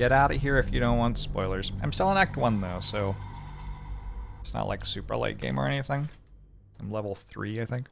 get out of here if you don't want spoilers. I'm still in Act 1 though, so it's not like super late game or anything. I'm level 3, I think.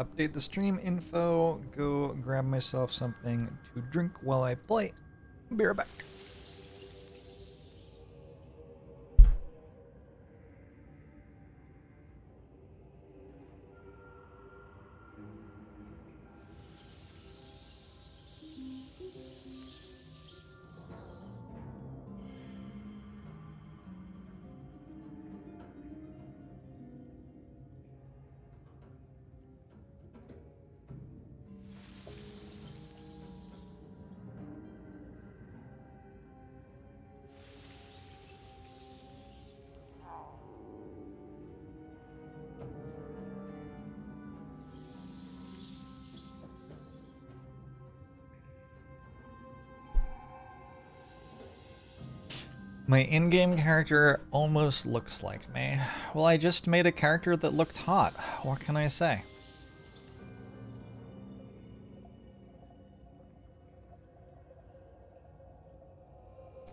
Update the stream info, go grab myself something to drink while I play. Be right back. My in-game character almost looks like me. Well, I just made a character that looked hot. What can I say?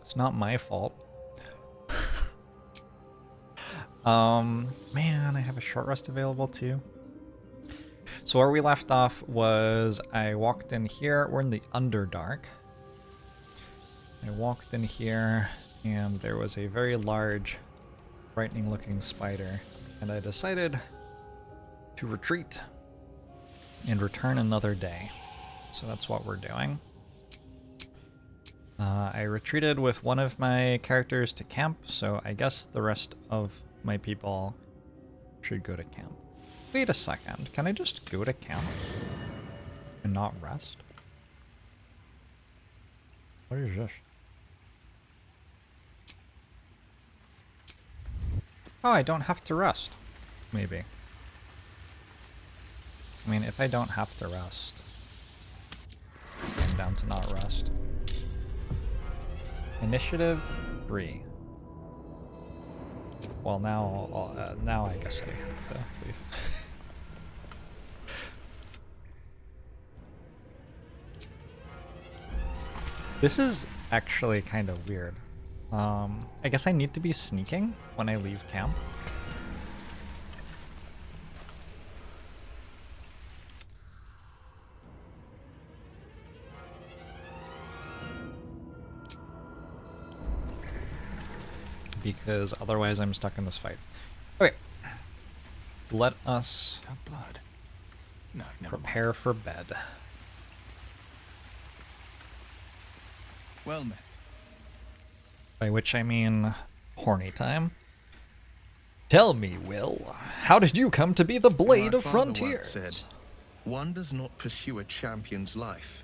It's not my fault. um, man, I have a short rest available too. So where we left off was I walked in here. We're in the Underdark. I walked in here and there was a very large, frightening looking spider, and I decided to retreat and return another day. So that's what we're doing. Uh, I retreated with one of my characters to camp, so I guess the rest of my people should go to camp. Wait a second, can I just go to camp and not rest? What is this? Oh, I don't have to rest. Maybe. I mean, if I don't have to rest, I'm down to not rest. Initiative 3. Well, now, uh, now I guess I have to leave. this is actually kind of weird. Um, I guess I need to be sneaking when I leave camp. Because otherwise I'm stuck in this fight. Okay. Let us blood? No, never mind. prepare for bed. Well met. By which I mean horny time. Tell me, Will, how did you come to be the Blade My of Frontiers? said, One does not pursue a champion's life.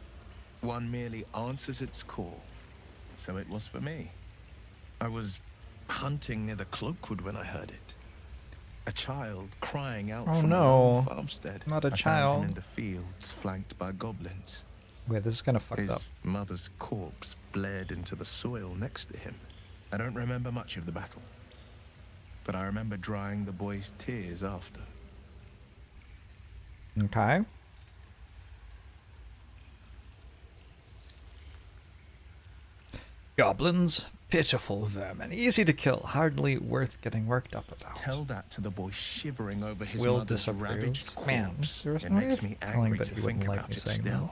One merely answers its call. So it was for me. I was hunting near the Cloakwood when I heard it. A child crying out Oh, from no. farmstead. Not a I child. in the fields, flanked by goblins. Wait, this is kind of fucked His up. mother's corpse bled into the soil next to him. I don't remember much of the battle, but I remember drying the boy's tears after. Okay. Goblins, pitiful vermin, easy to kill, hardly worth getting worked up about. Tell that to the boy shivering over his Will mother's disapproves. ravaged corpse. Man, it makes me angry that to think about it saying still.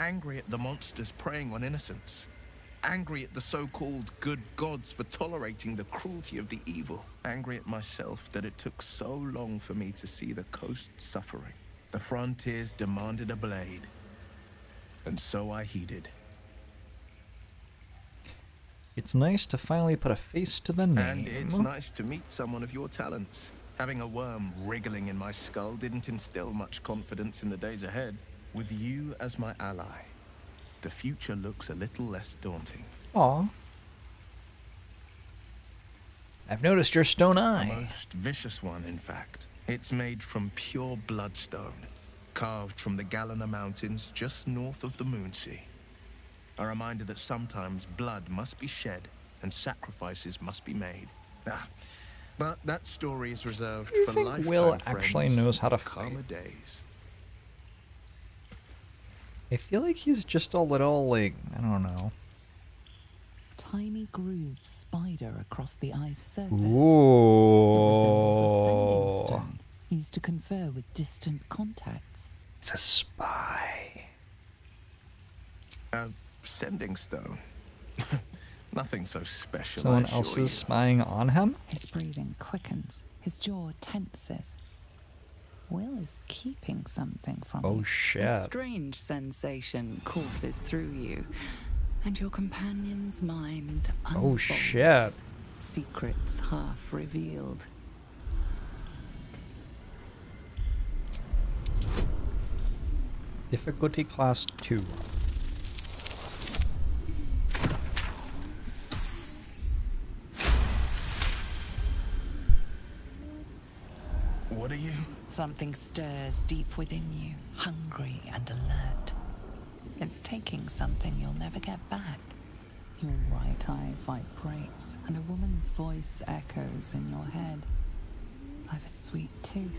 Angry at the monsters preying on innocents. Angry at the so-called good gods for tolerating the cruelty of the evil. Angry at myself that it took so long for me to see the coast suffering. The frontiers demanded a blade. And so I heeded. It's nice to finally put a face to the name. And it's nice to meet someone of your talents. Having a worm wriggling in my skull didn't instill much confidence in the days ahead. With you as my ally, the future looks a little less daunting. Aw. I've noticed your stone eye. most vicious one, in fact. It's made from pure bloodstone, carved from the Galena Mountains just north of the Moonsea. A reminder that sometimes blood must be shed and sacrifices must be made. Ah, but that story is reserved You for think lifetime Will actually friends knows how to fight? days. I feel like he's just a little, like, I don't know. Tiny grooves spider across the eye's surface. Ooh. It resembles a stone used to confer with distant contacts. It's a spy. A sending stone. Nothing so special. I Someone assure else you. is spying on him? His breathing quickens, his jaw tenses. Will is keeping something from Oh you. A shit. strange sensation courses through you, and your companion's mind Oh, unfolds, shit. Secrets half revealed. Difficulty class 2. Something stirs deep within you, hungry and alert. It's taking something you'll never get back. Your right eye vibrates, and a woman's voice echoes in your head. I've a sweet tooth,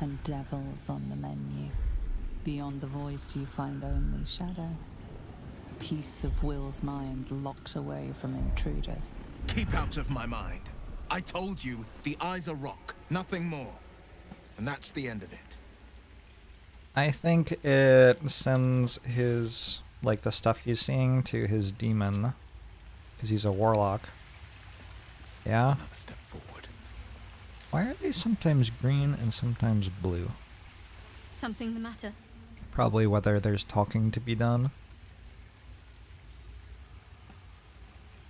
and devils on the menu. Beyond the voice, you find only shadow. A piece of Will's mind locked away from intruders. Keep out of my mind. I told you, the eyes are rock, nothing more. And that's the end of it. I think it sends his, like, the stuff he's seeing to his demon. Because he's a warlock. Yeah? Another step forward. Why are they sometimes green and sometimes blue? Something the matter? Probably whether there's talking to be done.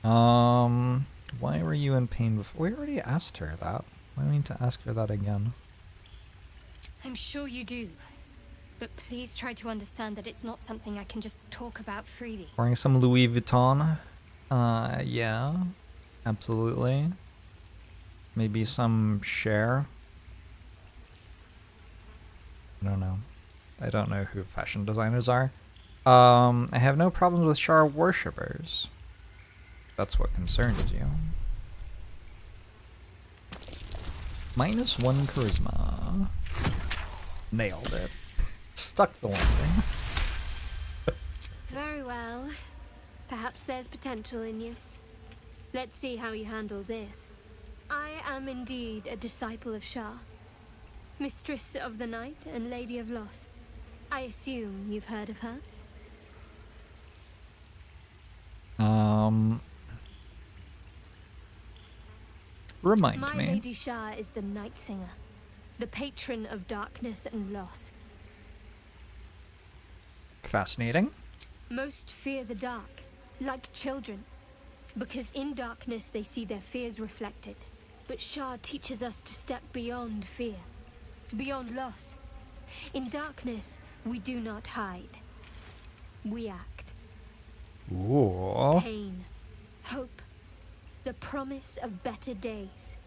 Um, why were you in pain before? We already asked her that. Why do we need to ask her that again? I'm sure you do. But please try to understand that it's not something I can just talk about freely. Wearing some Louis Vuitton? Uh, yeah. Absolutely. Maybe some share? I don't know. I don't know who fashion designers are. Um, I have no problems with Shar worshippers. That's what concerns you. Minus one charisma. Nailed it. Stuck the landing. Very well. Perhaps there's potential in you. Let's see how you handle this. I am indeed a disciple of Shar, mistress of the night and lady of loss. I assume you've heard of her. Um. Remind My me. Lady Shar is the Night Singer, the patron of darkness and loss. Fascinating. Most fear the dark, like children, because in darkness they see their fears reflected. But Shar teaches us to step beyond fear, beyond loss. In darkness, we do not hide. We act. Ooh. Pain, hope, the promise of better days.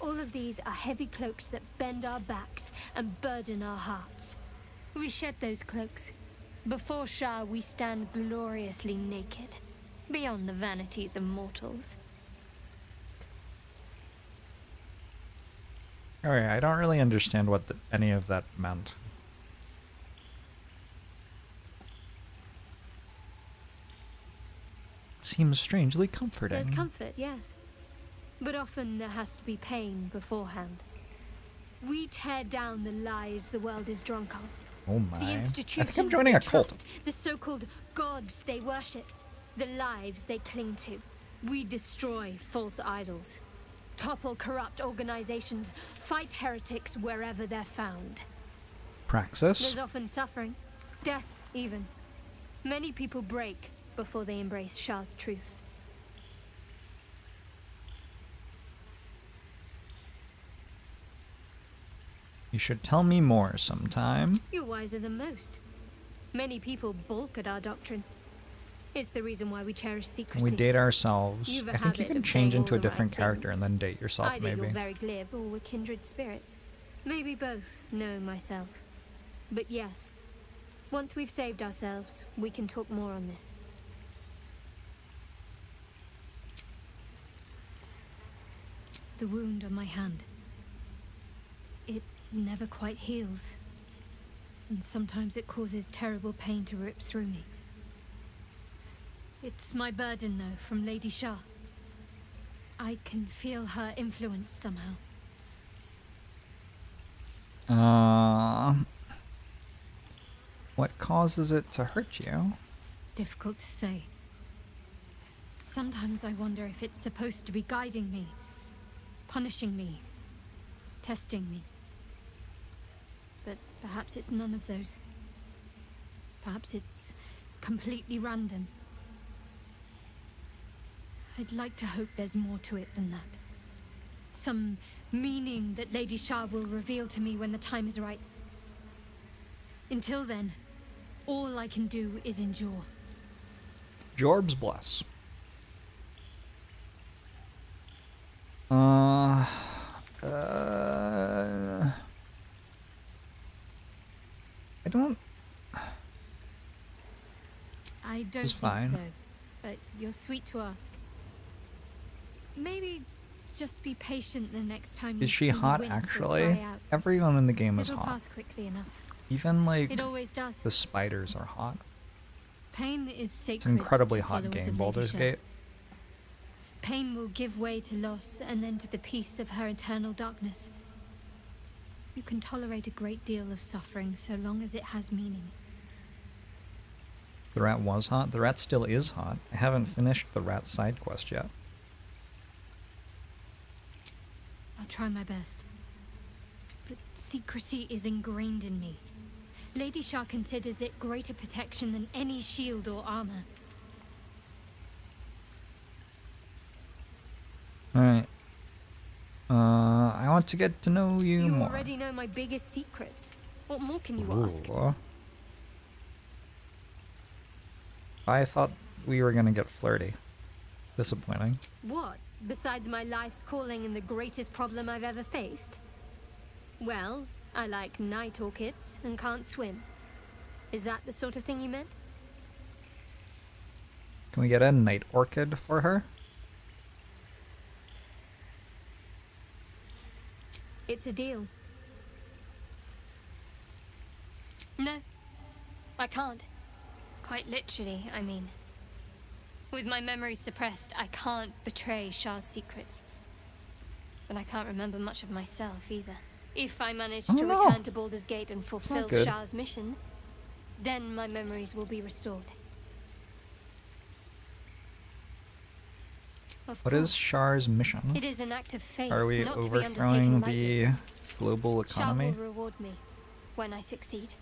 All of these are heavy cloaks that bend our backs and burden our hearts. We shed those cloaks. Before Shar, we stand gloriously naked, beyond the vanities of mortals. Alright, I don't really understand what the, any of that meant. Seems strangely comforting. There's comfort, yes. But often there has to be pain beforehand. We tear down the lies the world is drunk on. oh my. The I institutions think I'm joining a cult. trust, the so-called gods they worship, the lives they cling to. We destroy false idols, topple corrupt organizations, fight heretics wherever they're found. Praxis? There's often suffering, death even. Many people break before they embrace Shar's truths. You should tell me more sometime. You're wiser than most. Many people balk at our doctrine. It's the reason why we cherish secrecy. We date ourselves. I think you can change into a different right character things. and then date yourself, Either maybe. you're very glib or we're kindred spirits. Maybe both, know myself. But yes, once we've saved ourselves, we can talk more on this. The wound on my hand. Never quite heals. And sometimes it causes terrible pain to rip through me. It's my burden, though, from Lady Shar. I can feel her influence somehow. Uh, what causes it to hurt you? It's difficult to say. Sometimes I wonder if it's supposed to be guiding me, punishing me, testing me. Perhaps it's none of those. Perhaps it's completely random. I'd like to hope there's more to it than that. Some meaning that Lady Shar will reveal to me when the time is right. Until then, all I can do is endure. Jorb's Bless. Uh, uh, I don't. I don't It's think so, but you're sweet to ask. Maybe just be patient the next time you Is she hot actually? Everyone in the game is It'll hot. pass quickly enough. Even like It always does. the spiders are hot. Pain is sacred. It's an incredibly hot game, Baldur's Gate. Pain will give way to loss and then to the peace of her eternal darkness. You can tolerate a great deal of suffering so long as it has meaning. The rat was hot. The rat still is hot. I haven't finished the rat side quest yet. I'll try my best. But secrecy is ingrained in me. Lady Shar considers it greater protection than any shield or armor. Alright. Uh, I want to get to know you, You more. already know my biggest secrets. What more can you ask? I thought we were gonna get flirty. Disappointing. What? Besides my life's calling and the greatest problem I've ever faced? Well, I like night orchids and can't swim. Is that the sort of thing you meant? Can we get a night orchid for her? It's a deal. No, I can't. Quite literally, I mean. With my memory suppressed, I can't betray Shar's secrets. But I can't remember much of myself either. If I manage Oh, to no. return to Baldur's Gate and fulfill. Shar's mission, then my memories will be restored. Of What is course, Shar's mission? It is an act of faith, Are we not to be overthrowing the global Shar economy? will reward me when I succeed.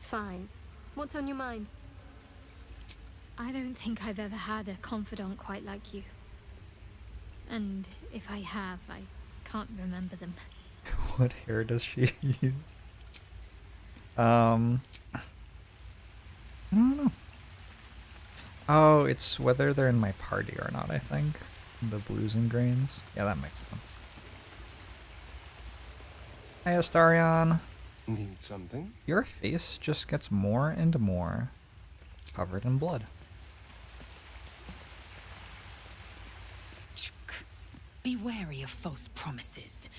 Fine. What's on your mind? I don't think I've ever had a confidant quite like you. And if I have, I can't remember them. what hair does she use? Um, I don't know. Oh, it's whether they're in my party or not, I think. The blues and greens. Yeah, that makes sense. Hi, Astarion. Need something? Your face just gets more and more covered in blood. Be wary of false promises.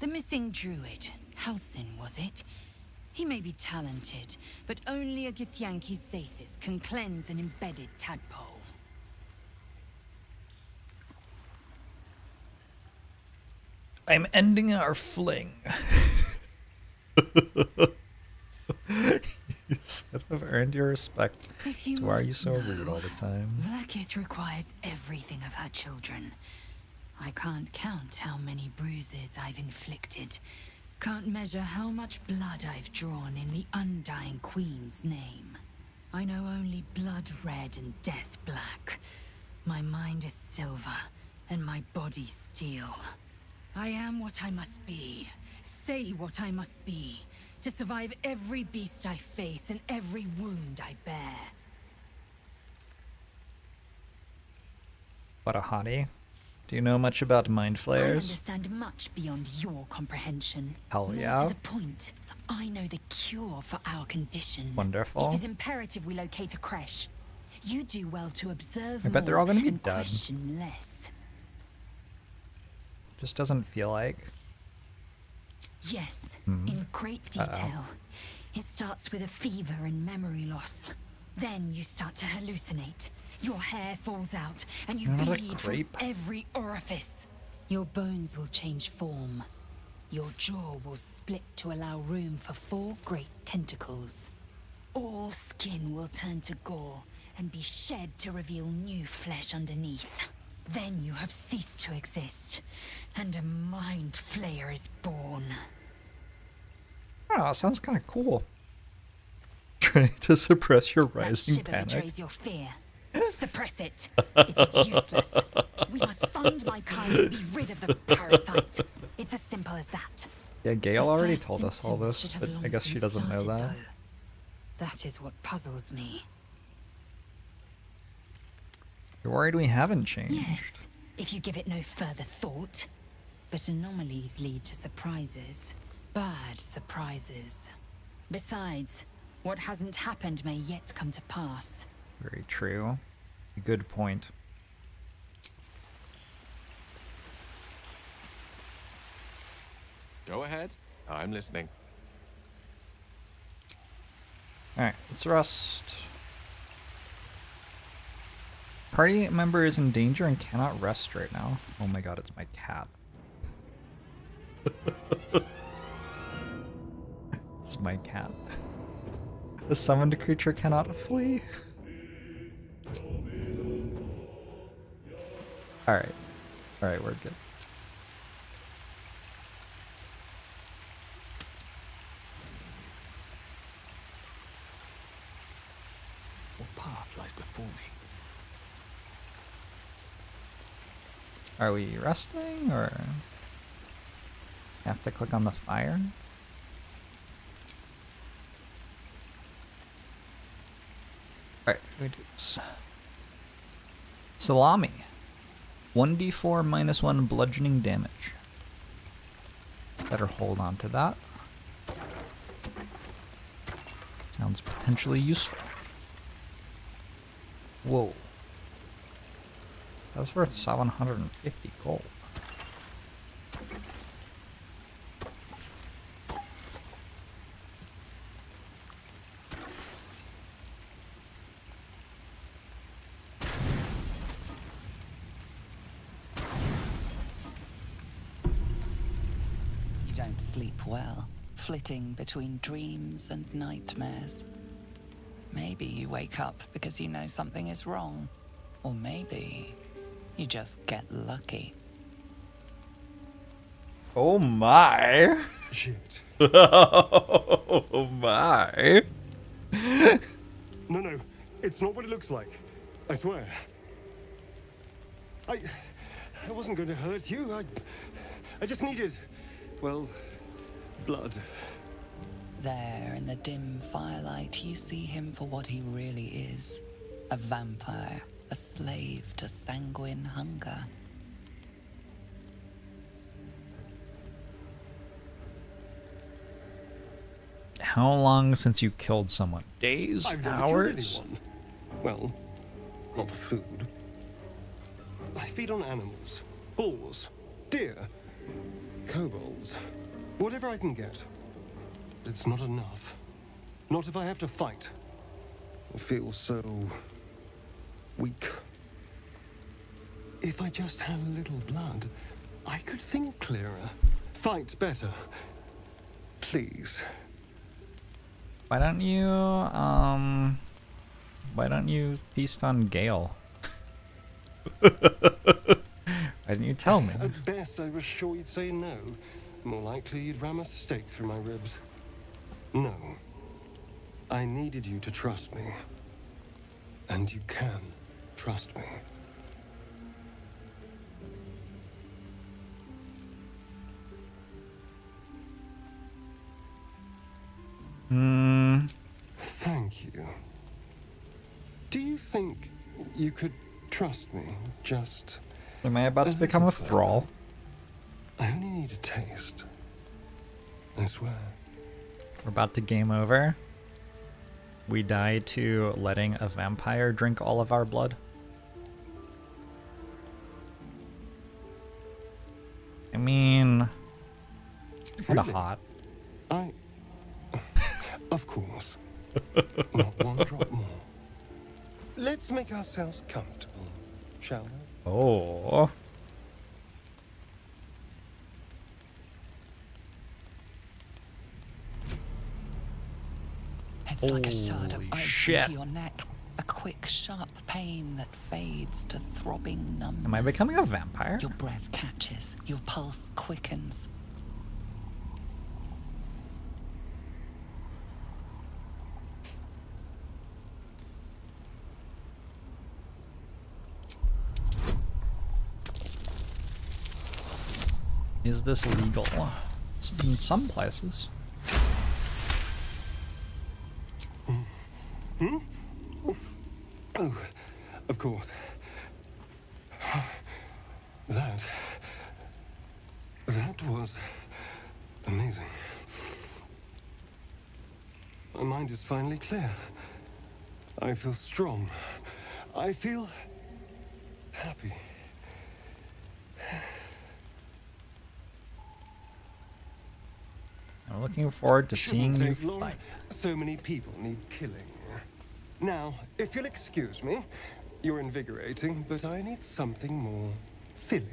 The missing druid, Halsin, was it? He may be talented, but only a Githyanki zaith'isk can cleanse an embedded tadpole. I'm ending our fling. you should have earned your respect. You why are you so rude all the time? Vlaakith requires everything of her children. I can't count how many bruises I've inflicted. Can't measure how much blood I've drawn in the Undying Queen's name. I know only blood red and death black. My mind is silver, and my body steel. I am what I must be, say what I must be, to survive every beast I face and every wound I bear. What a hottie. Do you know much about mind flayers? I understand much beyond your comprehension. Hell More yeah. to the point, I know the cure for our condition. Wonderful. It is imperative we locate a creche. You do well to observe I bet they're all gonna be and dead. question less. Just doesn't feel like. Yes, Hmm. in great detail. It starts with a fever and memory loss. Then you start to hallucinate. Your hair falls out, and you bleed from every orifice. Your bones will change form. Your jaw will split to allow room for four great tentacles. All skin will turn to gore and be shed to reveal new flesh underneath. Then you have ceased to exist, and a mind flayer is born. Oh, it sounds kind of cool. Trying to suppress your That rising shiver panic. betrays your fear. Suppress it. It is useless. We must find my kind and be rid of the parasite. It's as simple as that. Yeah, Gale already told us all this, but I guess she doesn't know that. though. That is what puzzles me. You're worried we haven't changed. Yes, if you give it no further thought. But anomalies lead to surprises. Bad surprises. Besides, what hasn't happened may yet come to pass. Very true. Good point. Go ahead. I'm listening. Alright, let's rest. Party member is in danger and cannot rest right now. Oh my god, it's my cat. it's my cat. The summoned creature cannot flee. Alright. Alright, we're good. What path lies before me? Are we resting or have to click on the fire? Alright, we do this. Salami. 1d4 minus 1 bludgeoning damage. Better hold on to that. Sounds potentially useful. Whoa. That was worth 750 gold. You don't sleep well, flitting between dreams and nightmares. Maybe you wake up because you know something is wrong. Or maybe you just get lucky. Oh my! Shit. oh my! No, no, it's not what it looks like. I swear. I. I wasn't going to hurt you. I. I just needed. Well, blood. There, in the dim firelight, you see him for what he really is a vampire, a slave to sanguine hunger. How long since you killed someone? Days? I've never hours? killed. Well, not for food. I feed on animals, bulls, deer, kobolds, whatever I can get. It's not enough. Not if I have to fight. I feel so weak. If I just had a little blood, I could think clearer, fight better. Please. Why don't you, um... Why don't you feast on Gale? why didn't you tell me? At best, I was sure you'd say no. More likely you'd ram a stake through my ribs. No. I needed you to trust me. And you can trust me. Mm. Thank you. Do you think you could trust me? Just. Am I about to become a thrall? I only need a taste. I swear. We're about to game over. We die to letting a vampire drink all of our blood. I mean, it's kind of Really? hot. I. Of course. Not one drop more. Let's make ourselves comfortable, shall we? Oh. It's like a shard of ice shit. into your neck. A quick, sharp pain that fades to throbbing numbness. Am I becoming a vampire? Your breath catches, your pulse quickens. Is this legal? In some places. Hmm? Oh, of course. That. That was amazing. My mind is finally clear. I feel strong. I feel happy. I'm looking forward to seeing you long. fight. So many people need killing. Now, if you'll excuse me, you're invigorating, but I need something more filling.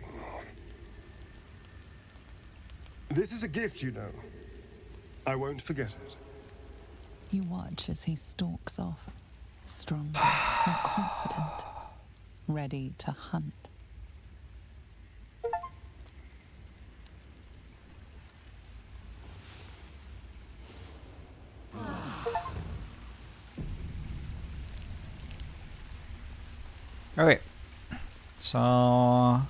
This is a gift, you know. I won't forget it. You watch as he stalks off, stronger, more confident, ready to hunt. Okay. So,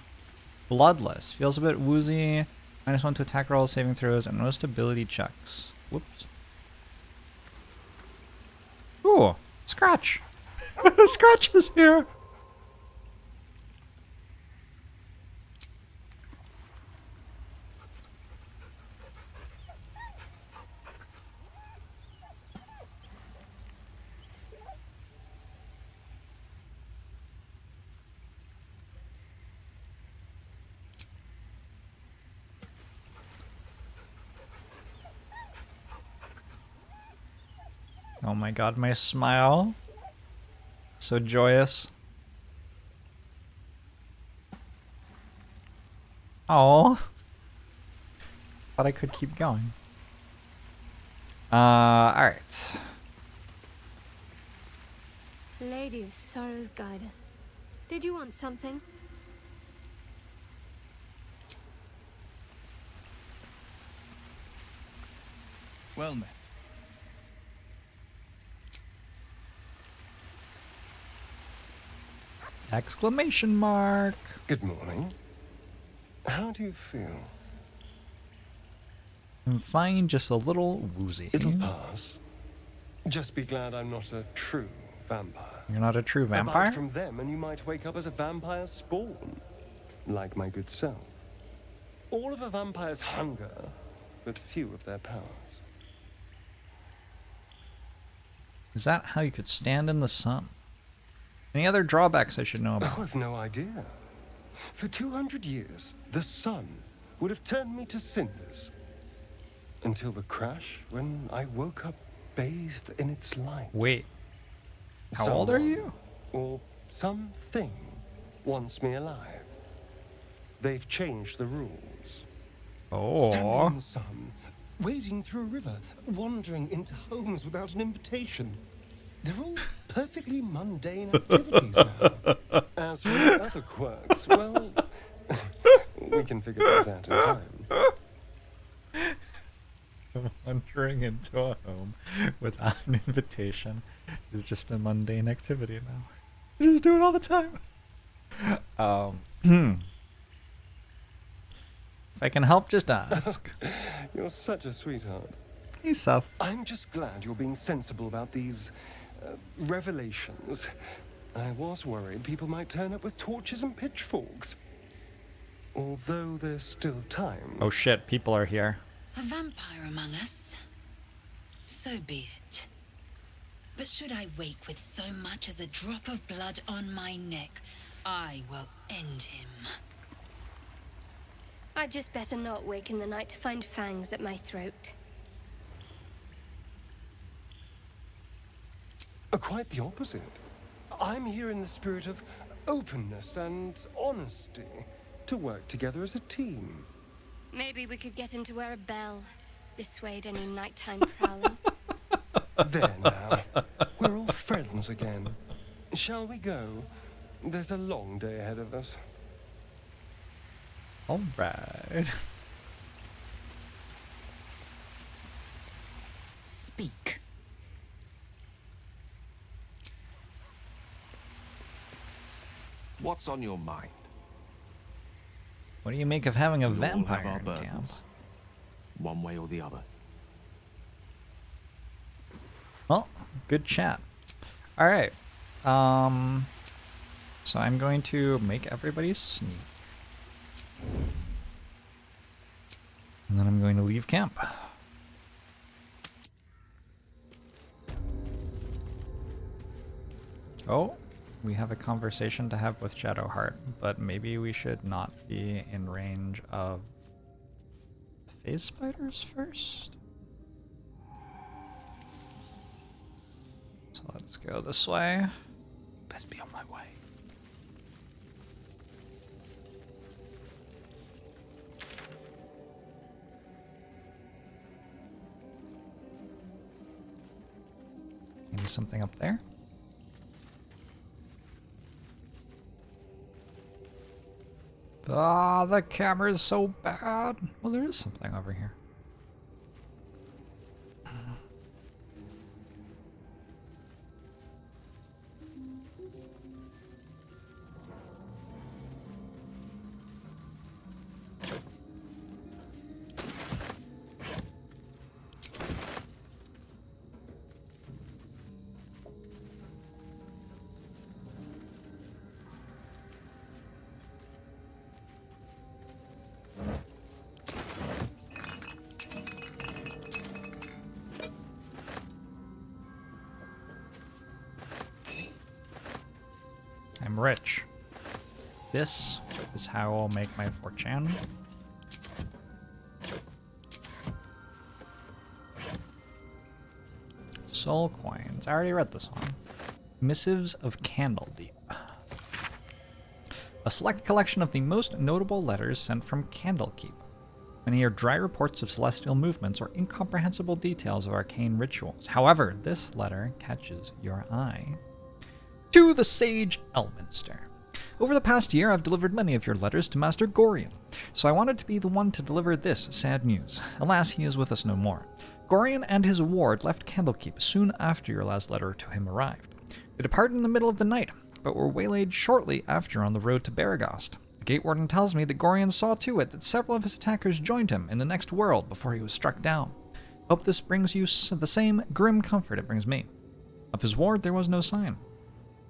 bloodless feels a bit woozy. Minus one to attack rolls, saving throws, and most ability checks. Whoops. Ooh, scratch. scratch is here. God, my smile. So joyous. Oh. Thought I could keep going. Uh, alright. Lady of Sorrows, guide us. Did you want something? Well met. Exclamation mark. Good morning. How do you feel? I'm fine, just a little woozy. It'll pass. Just be glad I'm not a true vampire. You're not a true vampire? from them, and you might wake up as a vampire spawn, like my good self. All of a vampire's hunger, but few of their powers. Is that how you could stand in the sun? Any other drawbacks I should know Oh, about? I've no idea. For 200 years, the sun would have turned me to cinders. Until the crash, when I woke up bathed in its light. Wait, how old are you? Or something wants me alive. They've changed the rules. Oh. Standing Oh, in the sun, wading through a river, wandering into homes without an invitation. They're all perfectly mundane activities now. As for the other quirks, well, we can figure those out in time. wandering into a home without an invitation is just a mundane activity now. You just do it all the time. Um, if I can help, just ask. You're such a sweetheart. hey, Seth. I'm just glad you're being sensible about these uh, revelations. I was worried people might turn up with torches and pitchforks. Although there's still time. Oh shit, people are here. A vampire among us? So be it. But should I wake with so much as a drop of blood on my neck, I will end him. I'd just better not wake in the night to find fangs at my throat. Uh, quite the opposite. I'm here in the spirit of openness and honesty to work together as a team. Maybe we could get him to wear a bell. Dissuade any nighttime prowling. There now. We're all friends again. Shall we go? There's a long day ahead of us. Alright. Speak. What's on your mind? What do you make of having a We all have vampire our in camp? one way or the other. Well, good chat. All right. Um, so I'm going to make everybody sneak. And then I'm going to leave camp. Oh, we have a conversation to have with Shadowheart, but maybe we should not be in range of phase spiders first? So let's go this way. Best be on my way. Maybe something up there? Ah, the camera is so bad. Well, there is something over here. This is how I'll make my fortune. Soul coins. I already read this one. Missives of Candlekeep. A select collection of the most notable letters sent from Candlekeep. Many are dry reports of celestial movements or incomprehensible details of arcane rituals. However, this letter catches your eye. To the Sage Elminster. Over the past year, I've delivered many of your letters to Master Gorion, so I wanted to be the one to deliver this sad news. Alas, he is with us no more. Gorion and his ward left Candlekeep soon after your last letter to him arrived. They departed in the middle of the night, but were waylaid shortly after on the road to Beregost. The gate warden tells me that Gorion saw to it that several of his attackers joined him in the next world before he was struck down. Hope this brings you the same grim comfort it brings me. Of his ward, there was no sign.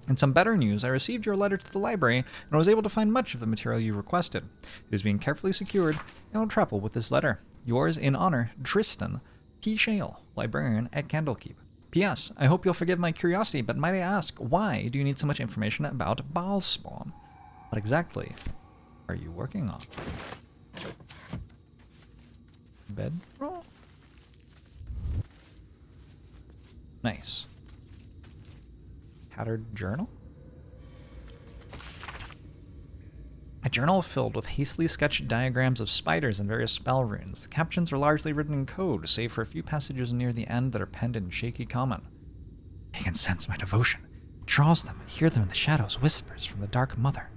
In some better news, I received your letter to the library and was able to find much of the material you requested. It is being carefully secured and will travel with this letter. Yours in honor, Tristan T. Shale, librarian at Candlekeep. P.S. I hope you'll forgive my curiosity, but might I ask, why do you need so much information about Baalspawn? What exactly are you working on? Bedroll? Nice. Tattered journal? A journal filled with hastily sketched diagrams of spiders and various spell runes. The captions are largely written in code, save for a few passages near the end that are penned in shaky common. I can sense my devotion. Draws them and hear them in the shadows, whispers from the Dark Mother.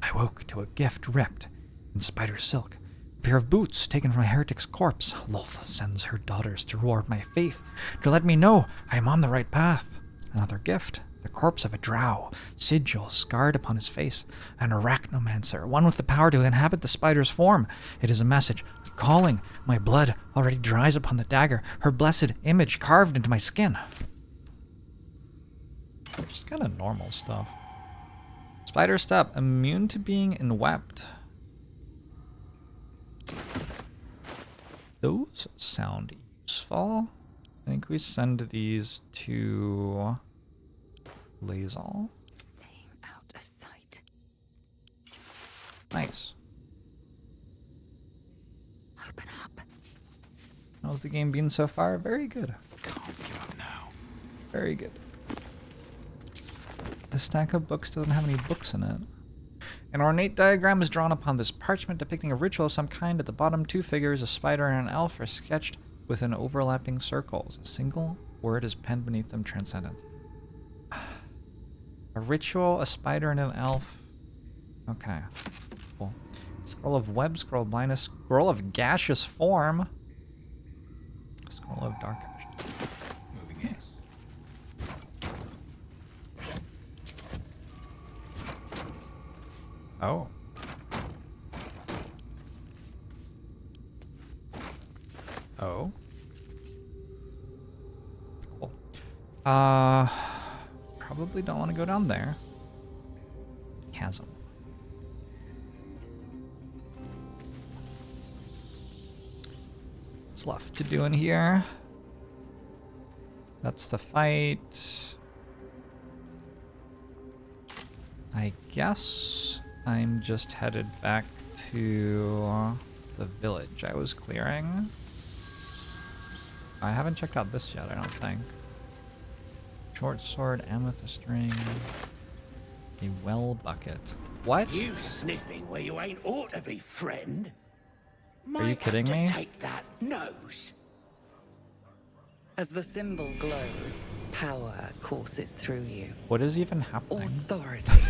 I woke to a gift ripped in spider silk, a pair of boots taken from a heretic's corpse. Lolth sends her daughters to reward my faith, to let me know I am on the right path. Another gift, the corpse of a drow, sigil scarred upon his face, an arachnomancer, one with the power to inhabit the spider's form. It is a message calling. My blood already dries upon the dagger, her blessed image carved into my skin. Just kind of normal stuff. Spider step, immune to being enwept. Those sound useful. I think we send these to Lae'zel. Staying out of sight. Nice. Open up. How's the game been so far? Very good. Can't give up now. Very good. The stack of books doesn't have any books in it. An ornate diagram is drawn upon this parchment depicting a ritual of some kind. At the bottom, two figures, a spider and an elf, are sketched within overlapping circles. A single word is penned beneath them, transcendent. A ritual, a spider, and an elf. Okay. Cool. Scroll of web, scroll of blindness, scroll of gaseous form. Scroll of dark vision. Moving in. Oh. Oh. Cool. Uh, probably don't want to go down there. Chasm. What's left to do in here? That's the fight. I guess I'm just headed back to the village I was clearing. I haven't checked out this yet, I don't think. Short sword, amethyst ring, a well bucket. What? You sniffing where you ain't ought to be, friend. Are you kidding have to me? Take that nose. As the symbol glows, power courses through you. What is even happening? Authority.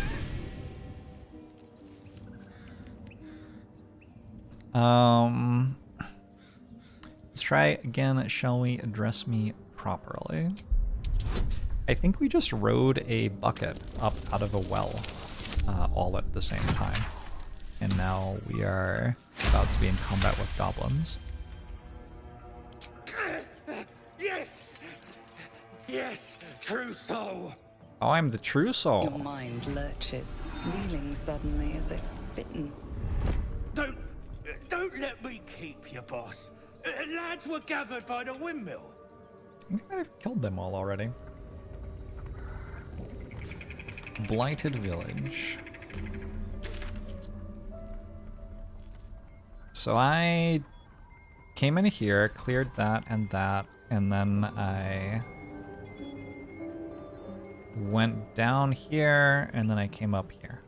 Um, let's try again. Shall we address me properly? I think we just rode a bucket up out of a well uh, all at the same time. And now we are about to be in combat with goblins. Yes. Yes, true soul. Oh, I'm the true soul. Your mind lurches, reeling suddenly as if bitten. Don't, don't let me keep you, boss. Uh, lads were gathered by the windmill. I think I might have killed them all already. Blighted Village. So I came in here, cleared that and that, and then I went down here, and then I came up here.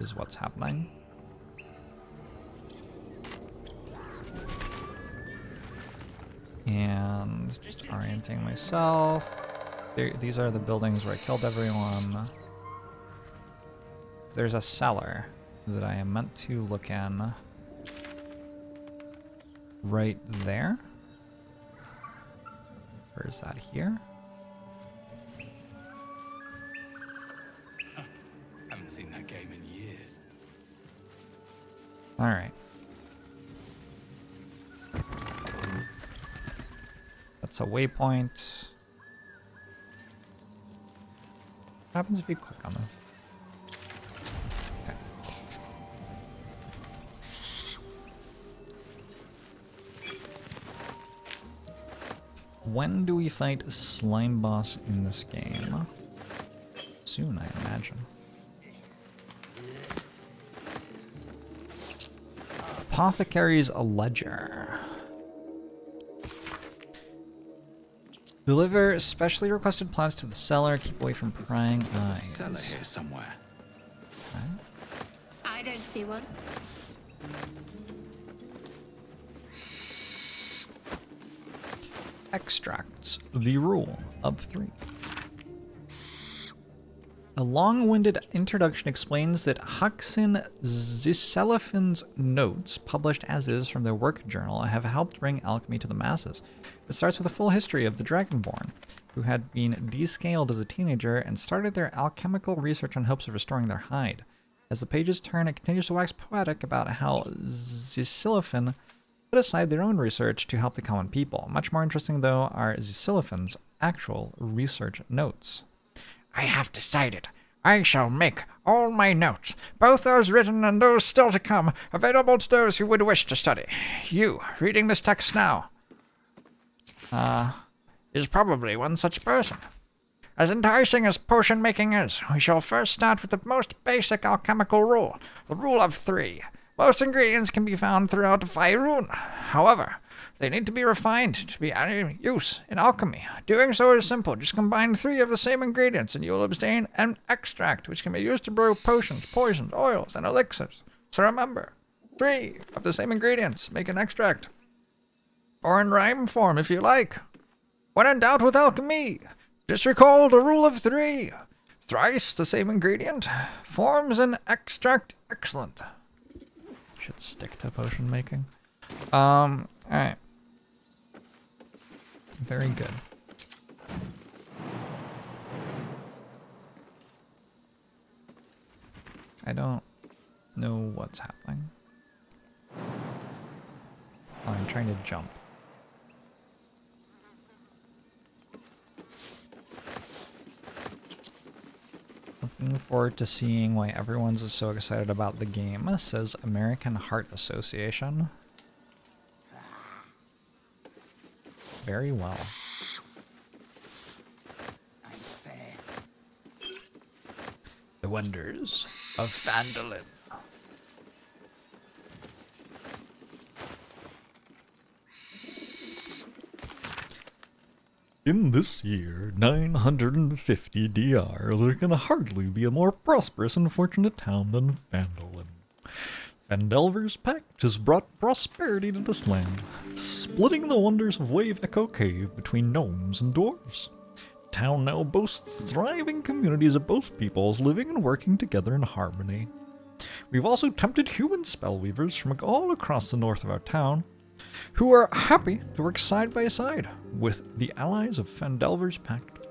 Is what's happening. And just orienting myself. There, these are the buildings where I killed everyone. There's a cellar that I am meant to look in right there. Or is that here? Haven't seen that game in years. Alright. That's a waypoint. What happens if you click on this? When do we fight Slime Boss in this game? Soon, I imagine. Apothecary's a Ledger. Deliver specially requested plants to the cellar. Keep away from prying There's a eyes. cellar here somewhere. I don't see one. Extracts. The rule of three. A long-winded introduction explains that Huxin Ziseliphin's notes, published as is from their work journal, have helped bring alchemy to the masses. It starts with a full history of the Dragonborn, who had been descaled as a teenager and started their alchemical research in hopes of restoring their hide. As the pages turn, it continues to wax poetic about how Zisiliphin put aside their own research to help the common people. Much more interesting, though, are Zisiliphin's actual research notes. I have decided. I shall make all my notes, both those written and those still to come, available to those who would wish to study. You, reading this text now, uh, is probably one such person. As enticing as potion making is, we shall first start with the most basic alchemical rule, the rule of three. Most ingredients can be found throughout Faerun. However, they need to be refined to be any use in alchemy. Doing so is simple. Just combine three of the same ingredients and you will obtain an extract which can be used to brew potions, poisons, oils, and elixirs. So remember, three of the same ingredients make an extract. Or in rhyme form if you like. When in doubt with alchemy, just recall the rule of three. Thrice the same ingredient forms an extract excellent. Should stick to potion making. Um, alright. Very good. I don't know what's happening. Oh, I'm trying to jump. Looking forward to seeing why everyone's so excited about the game, says American Heart Association. Very well. The wonders of Phandalin. In this year, 950 DR, there can hardly be a more prosperous and fortunate town than Phandalin. Phandelver's Pact has brought prosperity to this land, splitting the wonders of Wave Echo Cave between gnomes and dwarves. The Town now boasts thriving communities of both peoples living and working together in harmony. We've also tempted human spellweavers from all across the north of our town, who are happy to work side by side with the allies of Phandelver's Pact.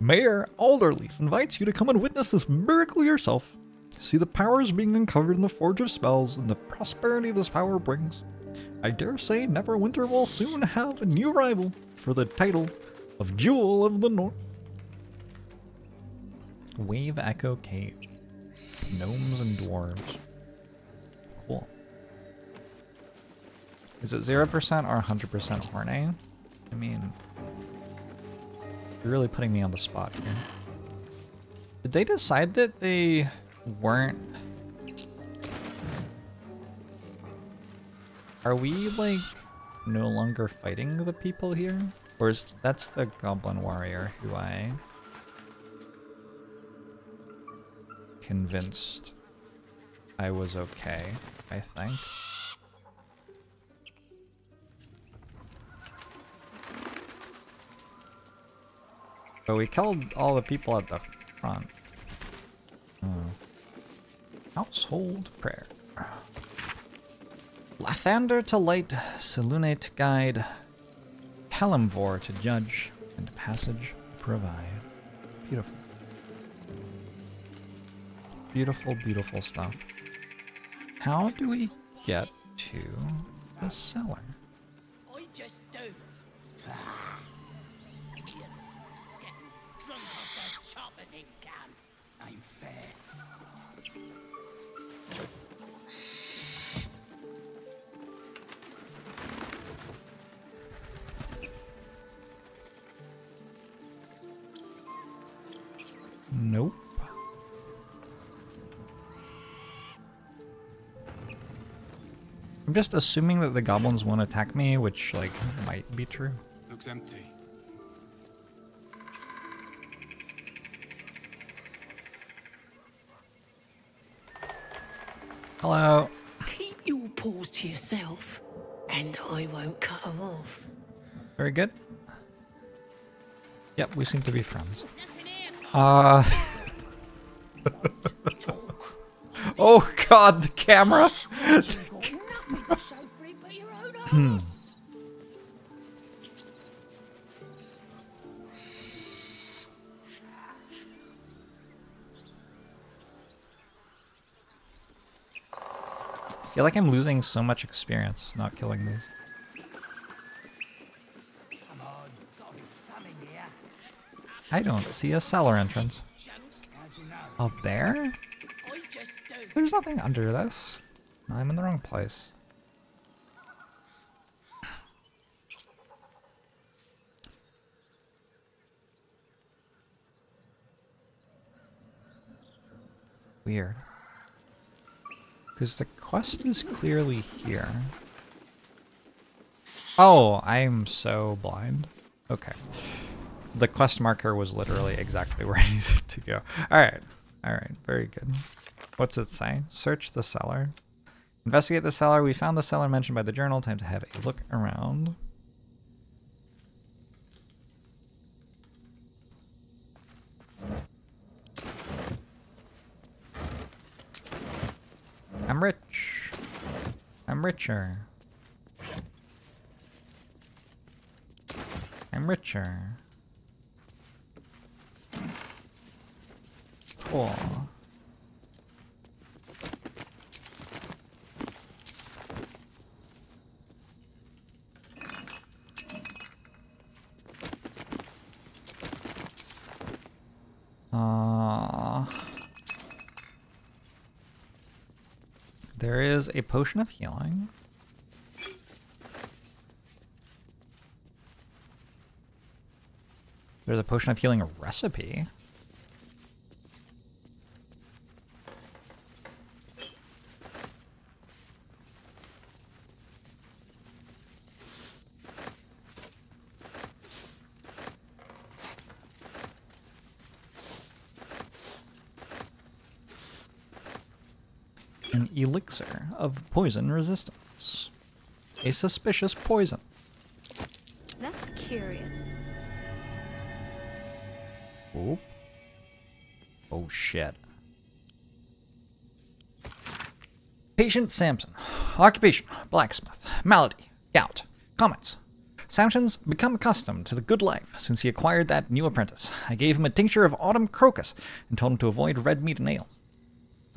Mayor Alderleaf invites you to come and witness this miracle yourself. See the powers being uncovered in the Forge of Spells and the prosperity this power brings. I dare say Neverwinter will soon have a new rival for the title of Jewel of the North. Wave Echo Cave. Gnomes and dwarves. Is it 0% or 100% horny? I mean, you're really putting me on the spot here. Did they decide that they weren't... Are we, like, no longer fighting the people here? Or is that's the goblin warrior who I convinced I was okay, I think. But we killed all the people at the front. Hmm. Household prayer. Lathander to light, Selune guide, Kelemvor to judge, and passage provide. Beautiful. Beautiful, beautiful stuff. How do we get to the cellar? Nope. I'm just assuming that the goblins won't attack me, which, like, might be true. Looks empty. Hello. Keep your paws to yourself, and I won't cut them off. Very good. Yep, we seem to be friends. Uh. oh god, the camera! hmm. I feel like I'm losing so much experience not killing these. Come on, gotta be something here. I don't see a cellar entrance. Up there? There's nothing under this. I'm in the wrong place. Weird. Because the quest is clearly here. Oh, I'm so blind. Okay. The quest marker was literally exactly where I needed to go. Alright. Alright, very good. What's it say? Search the cellar. Investigate the cellar. We found the cellar mentioned by the journal. Time to have a look around. I'm rich. I'm richer. I'm richer. Cool. Uh, there is a potion of healing. There's a potion of healing recipe. An elixir of poison resistance. A suspicious poison. That's curious. Oop. Oh shit. Patient Samson. Occupation blacksmith. Malady gout. Comments. Samson's become accustomed to the good life since he acquired that new apprentice. I gave him a tincture of autumn crocus and told him to avoid red meat and ale.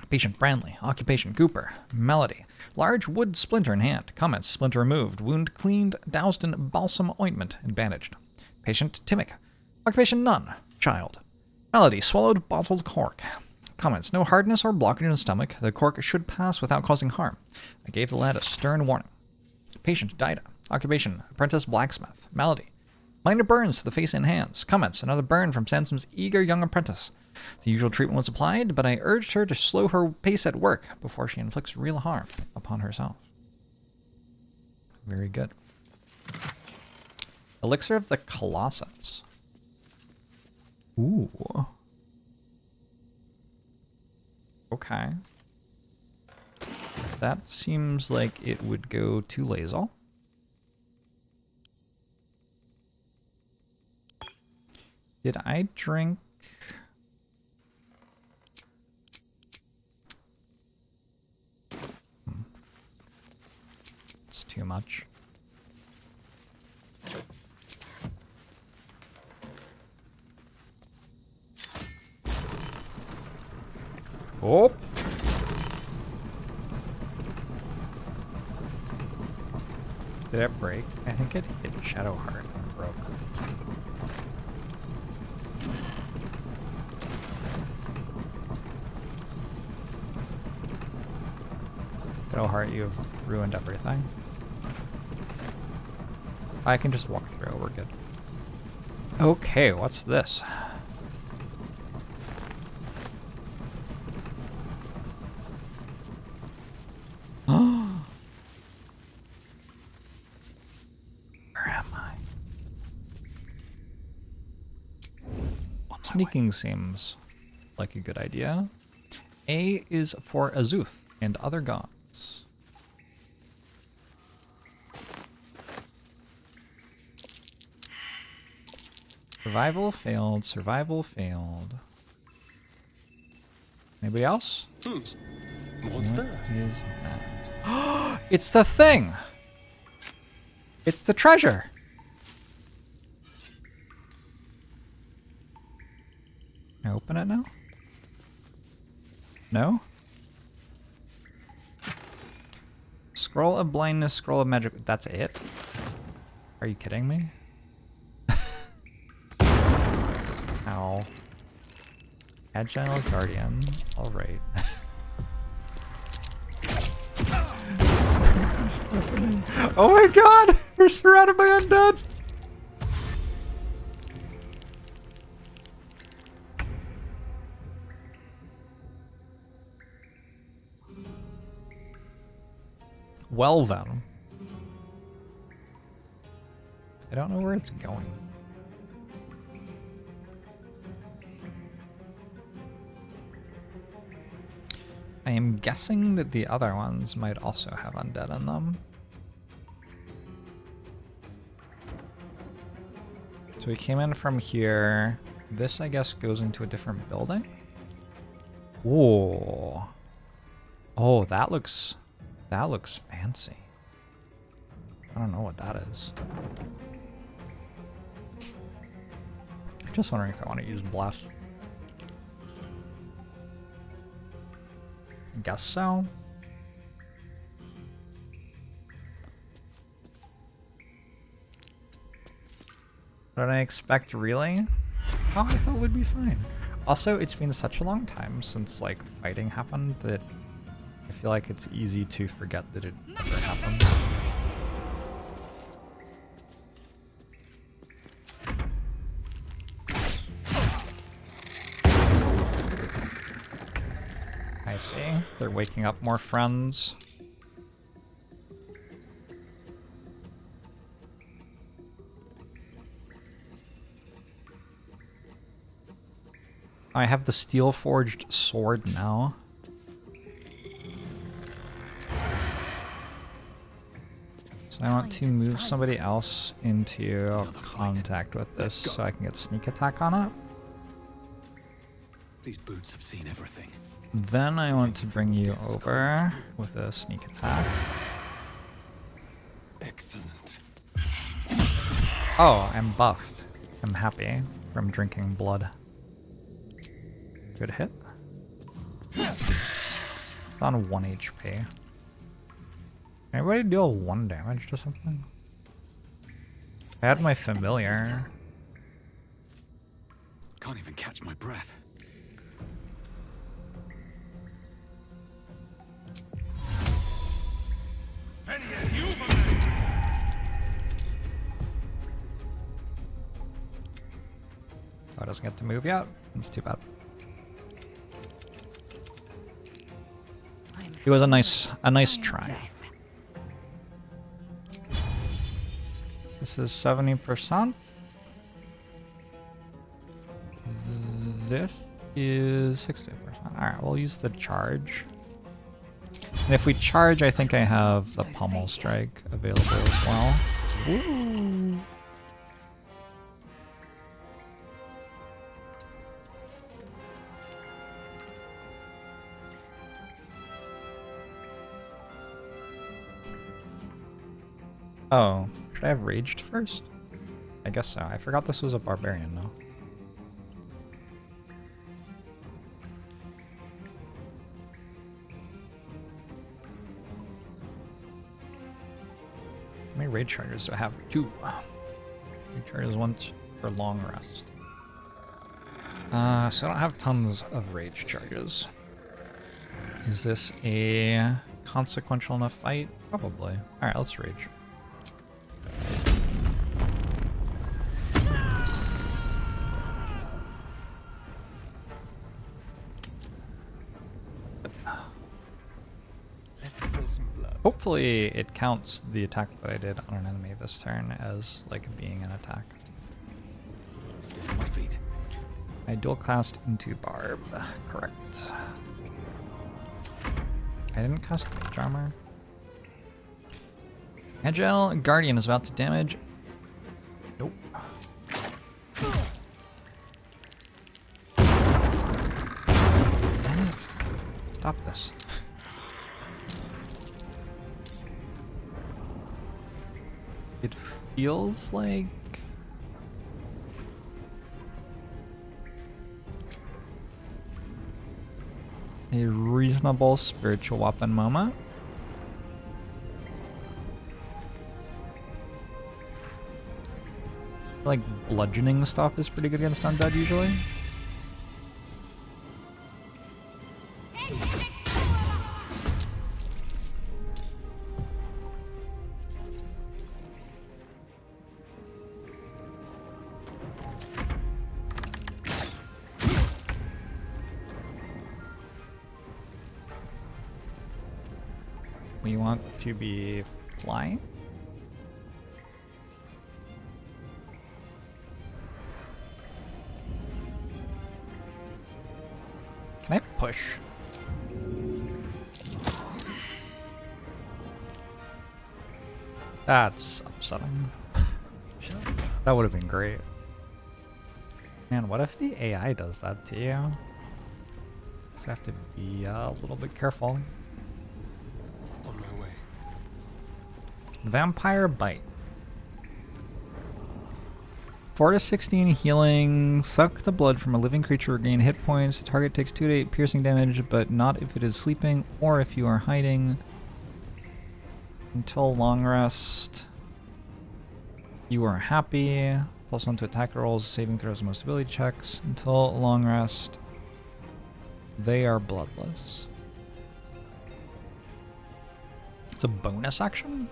Patient Branley. Occupation Cooper. Melody. Large wood splinter in hand. Comments. Splinter removed. Wound cleaned. Doused in balsam ointment and bandaged. Patient Timic. Occupation None. Child. Melody. Swallowed bottled cork. Comments. No hardness or blockage in the stomach. The cork should pass without causing harm. I gave the lad a stern warning. Patient Dida. Occupation Apprentice Blacksmith. Melody. Minor burns to the face and hands. Comments. Another burn from Sansom's eager young apprentice. The usual treatment was applied, but I urged her to slow her pace at work before she inflicts real harm upon herself. Very good. Elixir of the Colossus. Ooh. Okay. That seems like it would go to Lae'zel. Did I drink... Hmm. It's too much. Oh! Did it break? I think it hit Shadowheart and broke. Shadowheart, you've ruined everything. I can just walk through, we're good. Okay, what's this? Where am I? Sneaking seems like a good idea. A is for Azuth and other gods. Survival failed, survival failed. Anybody else? Hmm. What's What that? is that? it's the thing! It's the treasure! Can I open it now? No? Scroll of blindness, scroll of magic. That's it? Are you kidding me? How? Agile Guardian. Alright. oh my god! We're surrounded by undead! Well then. I don't know where it's going. I am guessing that the other ones might also have undead in them. So we came in from here. This, I guess, goes into a different building. Whoa. Oh, that looks... That looks fancy. I don't know what that is. Just wondering if I want to use blast. Guess so. What did I expect, really? Oh, I thought would be fine. Also, it's been such a long time since, like, fighting happened that I feel like it's easy to forget that it ever happened. They're waking up more friends. I have the steel forged sword now. So I want to move somebody else into contact with this so I can get sneak attack on it. These boots have seen everything. Then I want to bring you over with a sneak attack. Excellent. Oh, I'm buffed. I'm happy from drinking blood. Good hit. On 1 HP. Anybody deal 1 damage to something? I had my familiar. Can't even catch my breath. Oh, doesn't get to move yet. That's too bad. It was a nice, a nice try. This is 70%. This is 60%. Alright, we'll use the charge. And if we charge, I think I have the Pommel strike available as well. Ooh. Oh, should I have raged first? I guess so. I forgot this was a barbarian now. Charges so I have? Two. Rage charges once for long rest. Uh, so I don't have tons of rage charges. Is this a consequential enough fight? Probably. Alright, let's rage. It counts the attack that I did on an enemy this turn as like being an attack. I dual cast into Barb, correct. I didn't cast Armor. Agile Guardian is about to damage. Feels like a reasonable spiritual weapon moment. like bludgeoning stuff is pretty good against undead usually. To be flying. Can I push? That's upsetting. that would have been great. Man, what if the AI does that to you? Just have to be uh, a little bit careful. On my way. Vampire Bite. 4 to 16 healing. Suck the blood from a living creature, regain hit points. The target takes 2 to 8 piercing damage, but not if it is sleeping or if you are hiding. Until long rest. You are happy. Plus 1 to attack rolls, saving throws, and most ability checks. Until long rest. They are bloodless. It's a bonus action?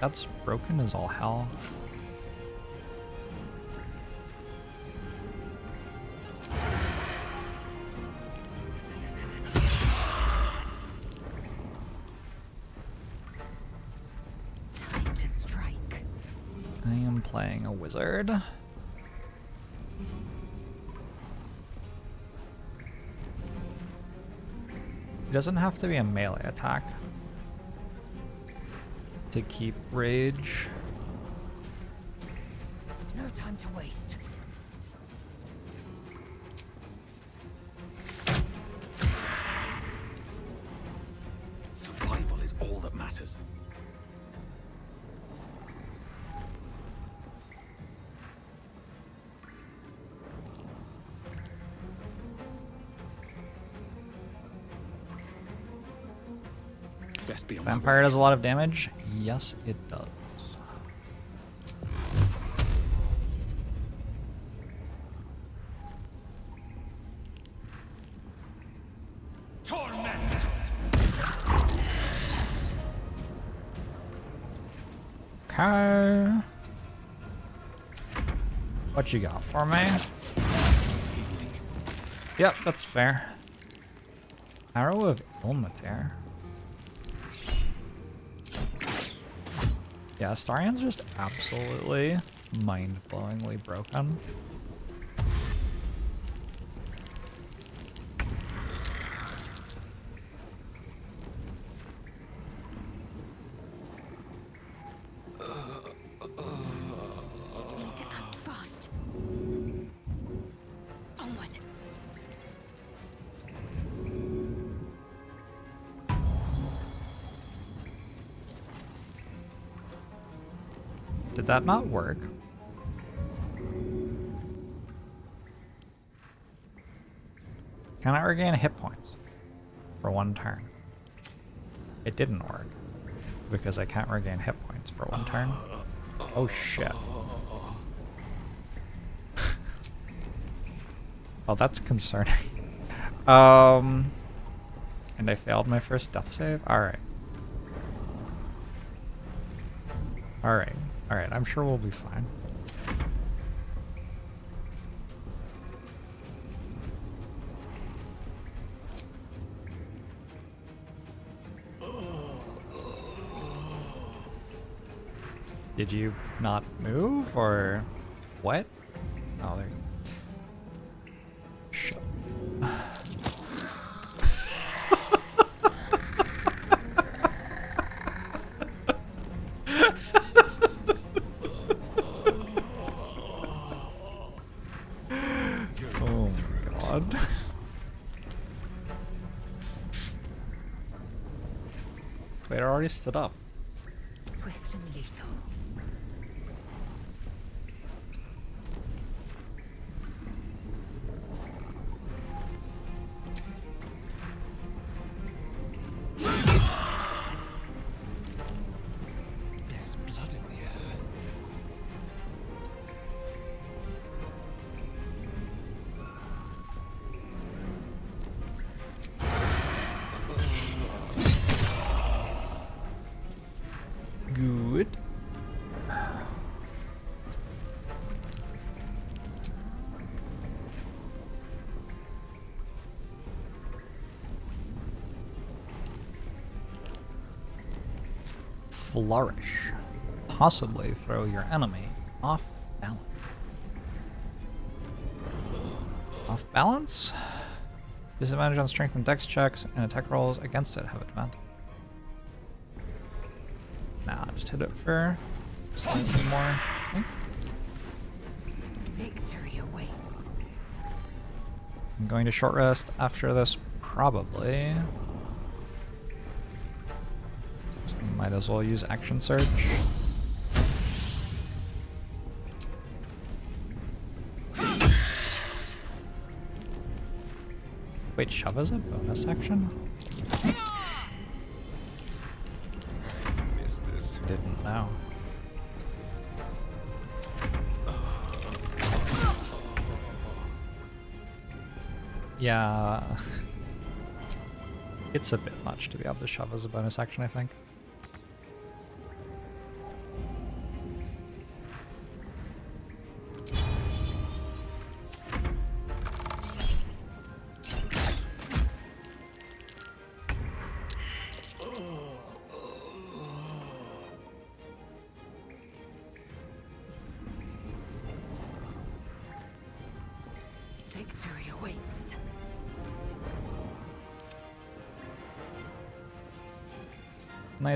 That's broken as all hell. Time to strike. I am playing a wizard. It doesn't have to be a melee attack to keep rage. No time to waste. Survival is all that matters. Best be on Vampire does a lot of damage? Yes, it does. Okay. What you got for me? Yep, that's fair. Arrow of Ilmater. Yeah, Astarion's just absolutely mind-blowingly broken. That not work? Can I regain hit points for one turn? It didn't work because I can't regain hit points for one turn. Oh shit. oh, that's concerning. Um, and I failed my first death save? Alright. Alright. Alright, I'm sure we'll be fine. Did you not move or what? Flourish. Possibly throw your enemy off balance. Off balance? Disadvantage on strength and dex checks and attack rolls against it have advantage. Nah, just hit it for slightly more, I think. Victory awaits. I'm going to short rest after this, probably. Might as well use action surge. Wait, shove is a bonus action? This. Didn't know. Yeah. It's a bit much to be able to shove as a bonus action, I think.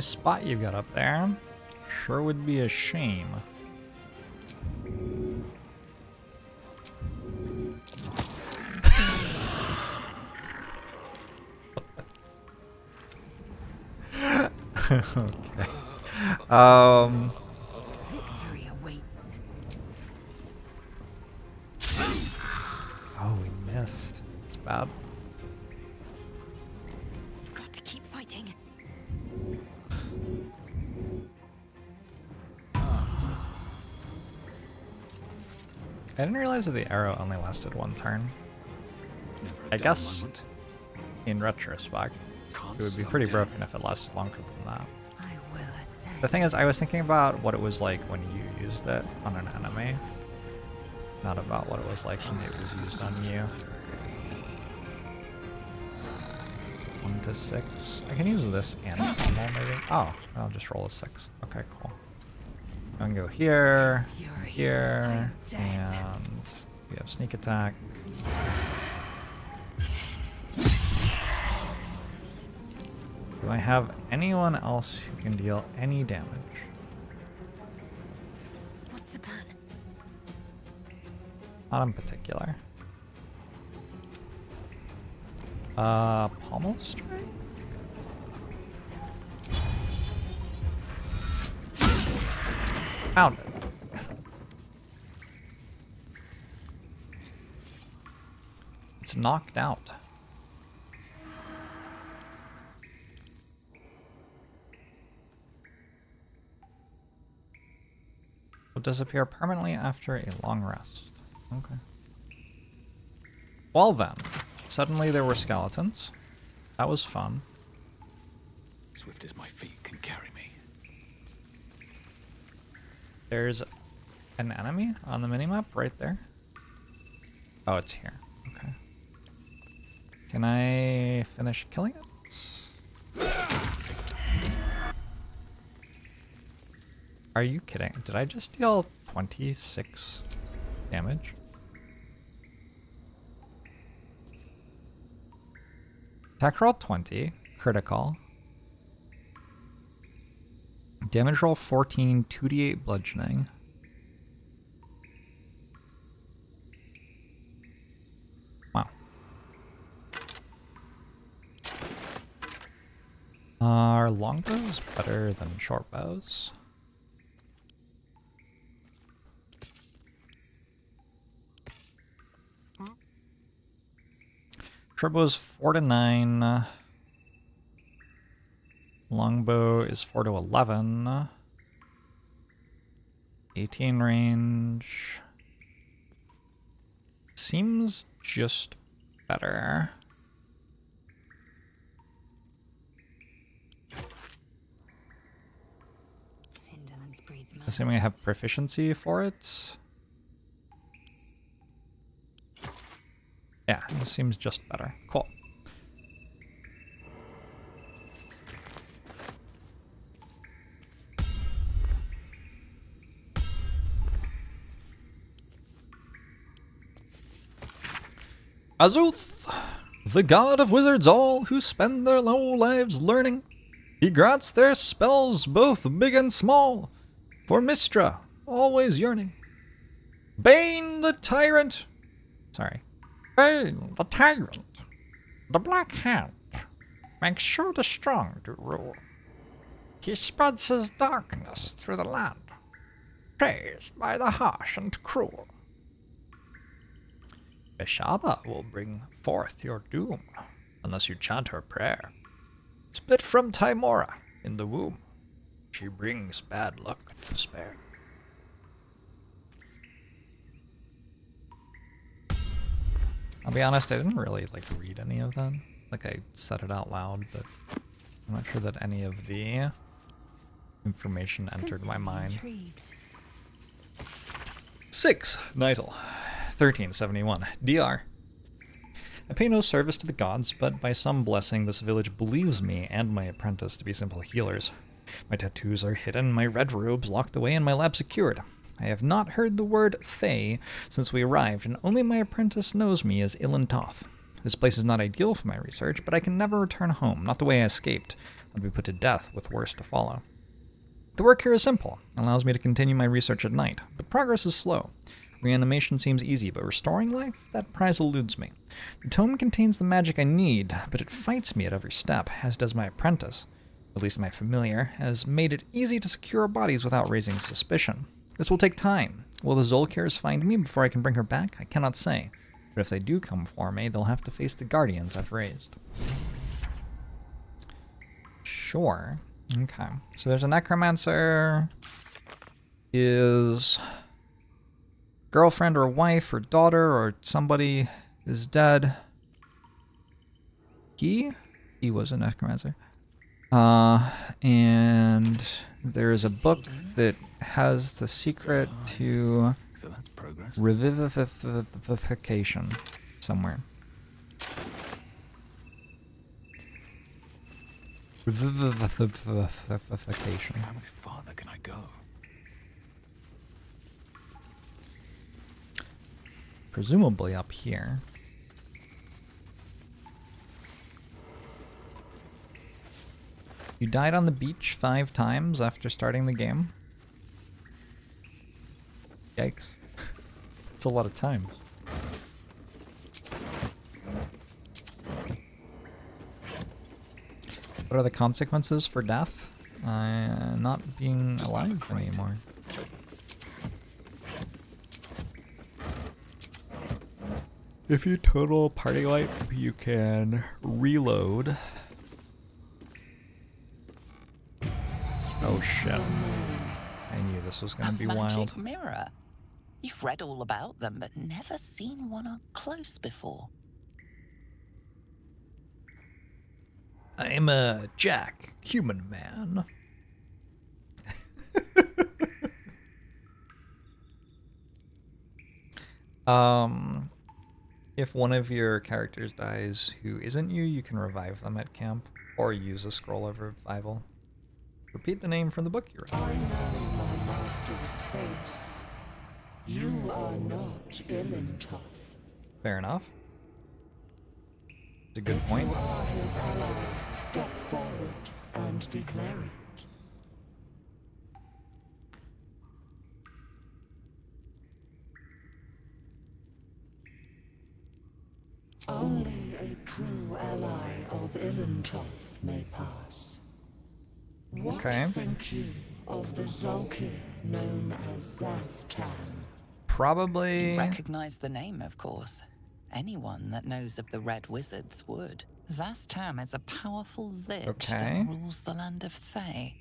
Nice spot you've got up there. Sure would be a shame. okay. Um. Realize that the arrow only lasted one turn. Never a I dull guess moment. in retrospect, Can't it would be pretty down. broken if it lasted longer than that. I will. The thing is, I was thinking about what it was like when you used it on an enemy, not about what it was like when it was used on you. One to six. I can use this and normal maybe. Oh, I'll just roll a six. Okay, cool. I can go here, here, and we have sneak attack. Do I have anyone else who can deal any damage? What's the plan? Not in particular. Uh, pommel strike? Found it. It's knocked out. Will disappear permanently after a long rest. Okay. Well then, suddenly there were skeletons. That was fun. Swift as my feet can carry me. There's an enemy on the minimap right there. Oh, it's here. Can I finish killing it? Are you kidding? Did I just deal 26 damage? Attack roll 20, critical. Damage roll 14, 2d8 bludgeoning. Are longbows better than short bows? Short is 4 to 9. Longbow is 4 to 11. 18 range. Seems just better. Assuming I have proficiency for it. Yeah, this seems just better. Cool. Azuth, the god of wizards all, who spend their low lives learning. He grants their spells both big and small for Mystra, always yearning. Bane the tyrant. Sorry. Bane, the tyrant, the Black Hand, makes sure the strong do rule. He spreads his darkness through the land, praised by the harsh and cruel. Beshaba will bring forth your doom, unless you chant her prayer. Split from Tymora in the womb, she brings bad luck to spare. I'll be honest, I didn't really like read any of them. Like I said it out loud, but I'm not sure that any of the information entered my mind. Six, Nightal, 1371, DR. I pay no service to the gods, but by some blessing this village believes me and my apprentice to be simple healers. My tattoos are hidden, my red robes locked away, and my lab secured. I have not heard the word Thay since we arrived, and only my apprentice knows me as Ilan Toth. This place is not ideal for my research, but I can never return home, not the way I escaped. I'd be put to death with worse to follow. The work here is simple, and allows me to continue my research at night, but progress is slow. Reanimation seems easy, but restoring life? That prize eludes me. The tome contains the magic I need, but it fights me at every step, as does my apprentice. At least my familiar has made it easy to secure bodies without raising suspicion. This will take time. Will the Zulkirs find me before I can bring her back? I cannot say. But if they do come for me, they'll have to face the guardians I've raised. Sure. Okay. So there's a necromancer. Is girlfriend or wife or daughter or somebody is dead. He? He was a necromancer. Uh, and there is a book that has the secret to So that's progress. revivification somewhere. Revivification. How much farther can I go? Presumably up here. You died on the beach five times after starting the game? Yikes. It's a lot of times. What are the consequences for death? Uh, not being alive anymore. If you total party life, you can reload. Oh shit. I knew this was gonna a be magic wild. mirror. You've read all about them, but never seen one up close before. I'm a Jack, human man. um, if one of your characters dies who isn't you, you can revive them at camp or use a scroll of revival. Repeat the name from the book you're I know my master's face. You are not Ilintoth. Fair enough. It's a good point. You are his ally. Step forward and declare it. Only a true ally of Ilintoth may pass. What Okay. think you of the Zulkir known as Szass Tam? Probably. Recognize the name, of course. Anyone that knows of the Red Wizards would. Szass Tam is a powerful lich Okay. that rules the land of Thay.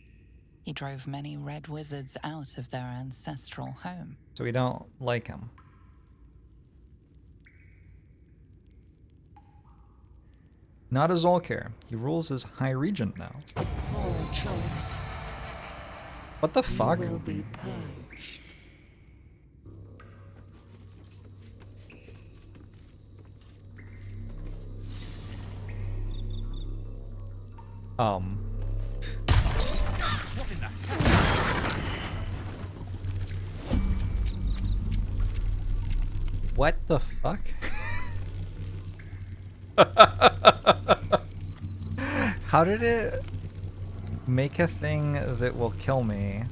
He drove many Red Wizards out of their ancestral home. So we don't like him. Not as Zulkir. He rules as High Regent now. Poor choice. What the fuck? You will be purged. Um. What the fuck? How did it make a thing that will kill me,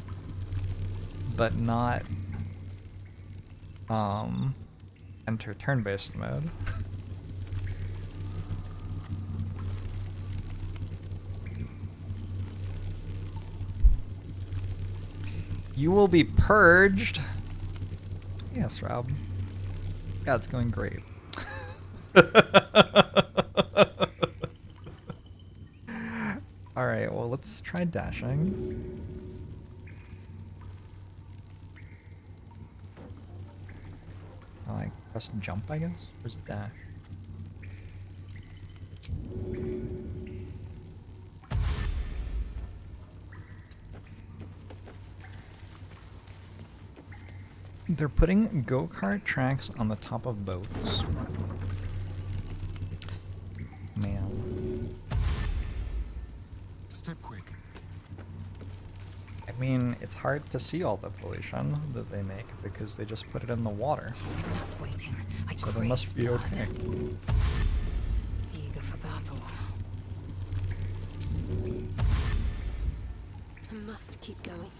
but not um enter turn-based mode? You will be purged. Yes, Rob. Yeah, it's going great. Alright, well, let's try dashing. I press jump, I guess? Where's the dash? They're putting go-kart tracks on the top of boats. It's hard to see all the pollution that they make because they just put it in the water. Enough waiting. I So they must be blood. okay. Eager for battle. I must keep going.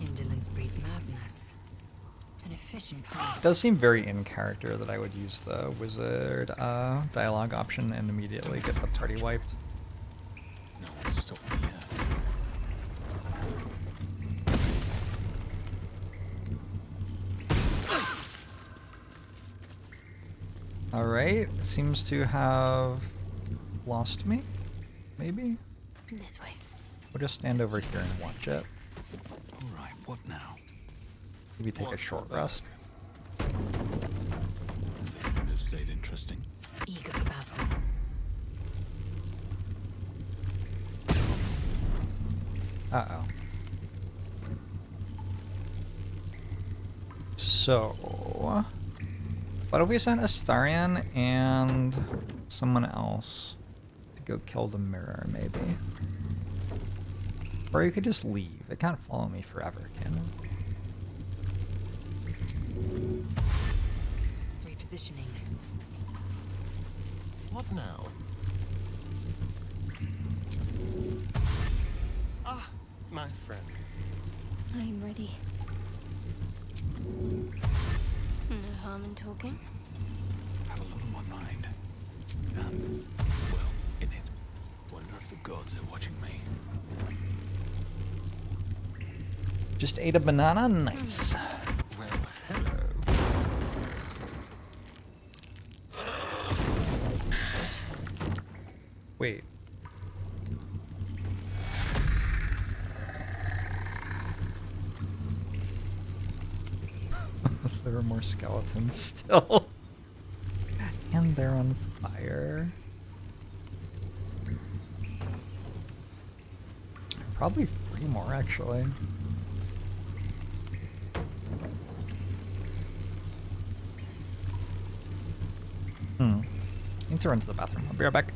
Indolence breeds madness. An efficient It does seem very in character that I would use the wizard uh, dialogue option and immediately get the party wiped. Seems to have lost me, maybe? This way. We'll just stand over here and watch it. All right, what now? Maybe take a short rest. These things have stayed interesting. Eager for battle. Uh-oh. So, what if we sent Astarion and someone else to go kill the mirror, maybe? Or you could just leave. It can't follow me forever, can it? Repositioning. What now? Harm talking. I have a lot on my mind. And, well, in it. Wonder if the gods are watching me. Just ate a banana? Nice. Well, hello. Wait. there are more skeletons still. and they're on fire. Probably three more, actually. Hmm. Need to run to the bathroom. I'll be right back.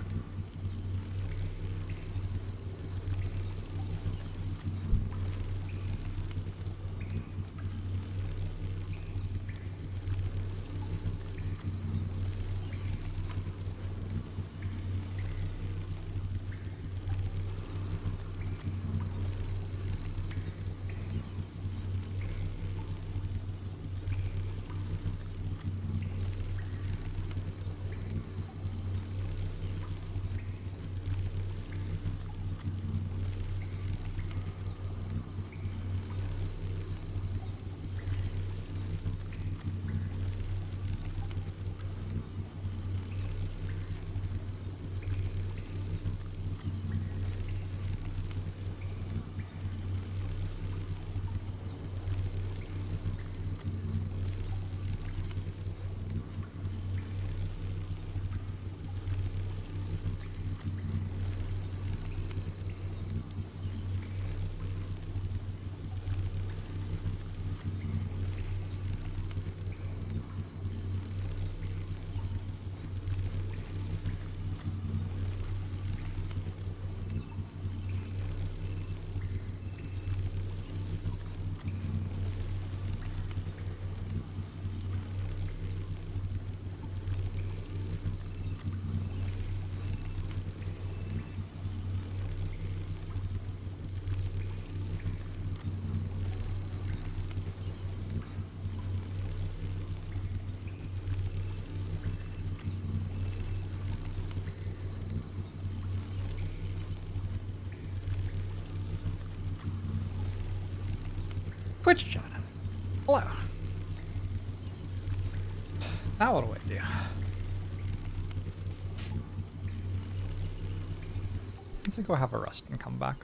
Twitch chat. Hello. Now what do I do? Let's go have a rest and come back.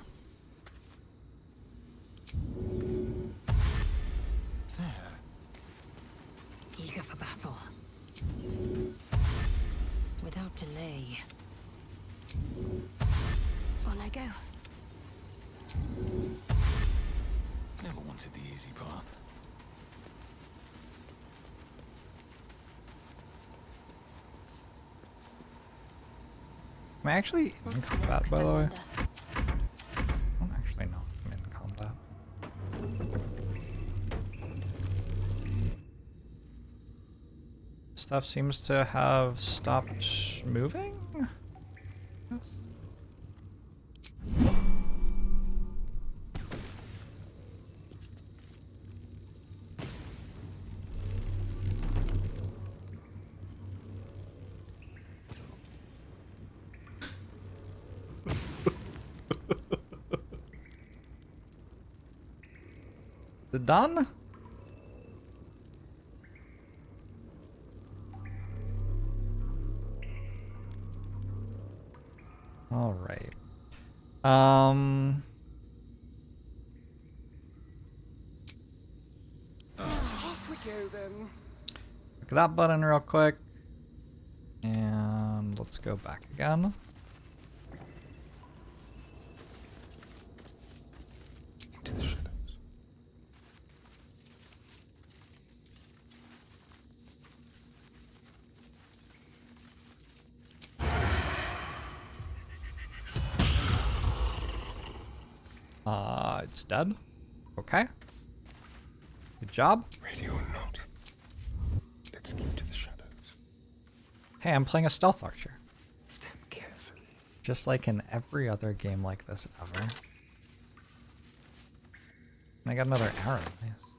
Actually in combat, by the way? I don't actually know I'm in combat. Stuff seems to have stopped moving? Done? All right. Um. Off we go then. Click that button real quick. And let's go back again. Into the shadows. Uh, it's dead. Okay. Good job. Ready or not. Let's keep to the shadows. Hey, I'm playing a stealth archer. Step carefully. Just like in every other game like this ever. And I got another arrow. Nice.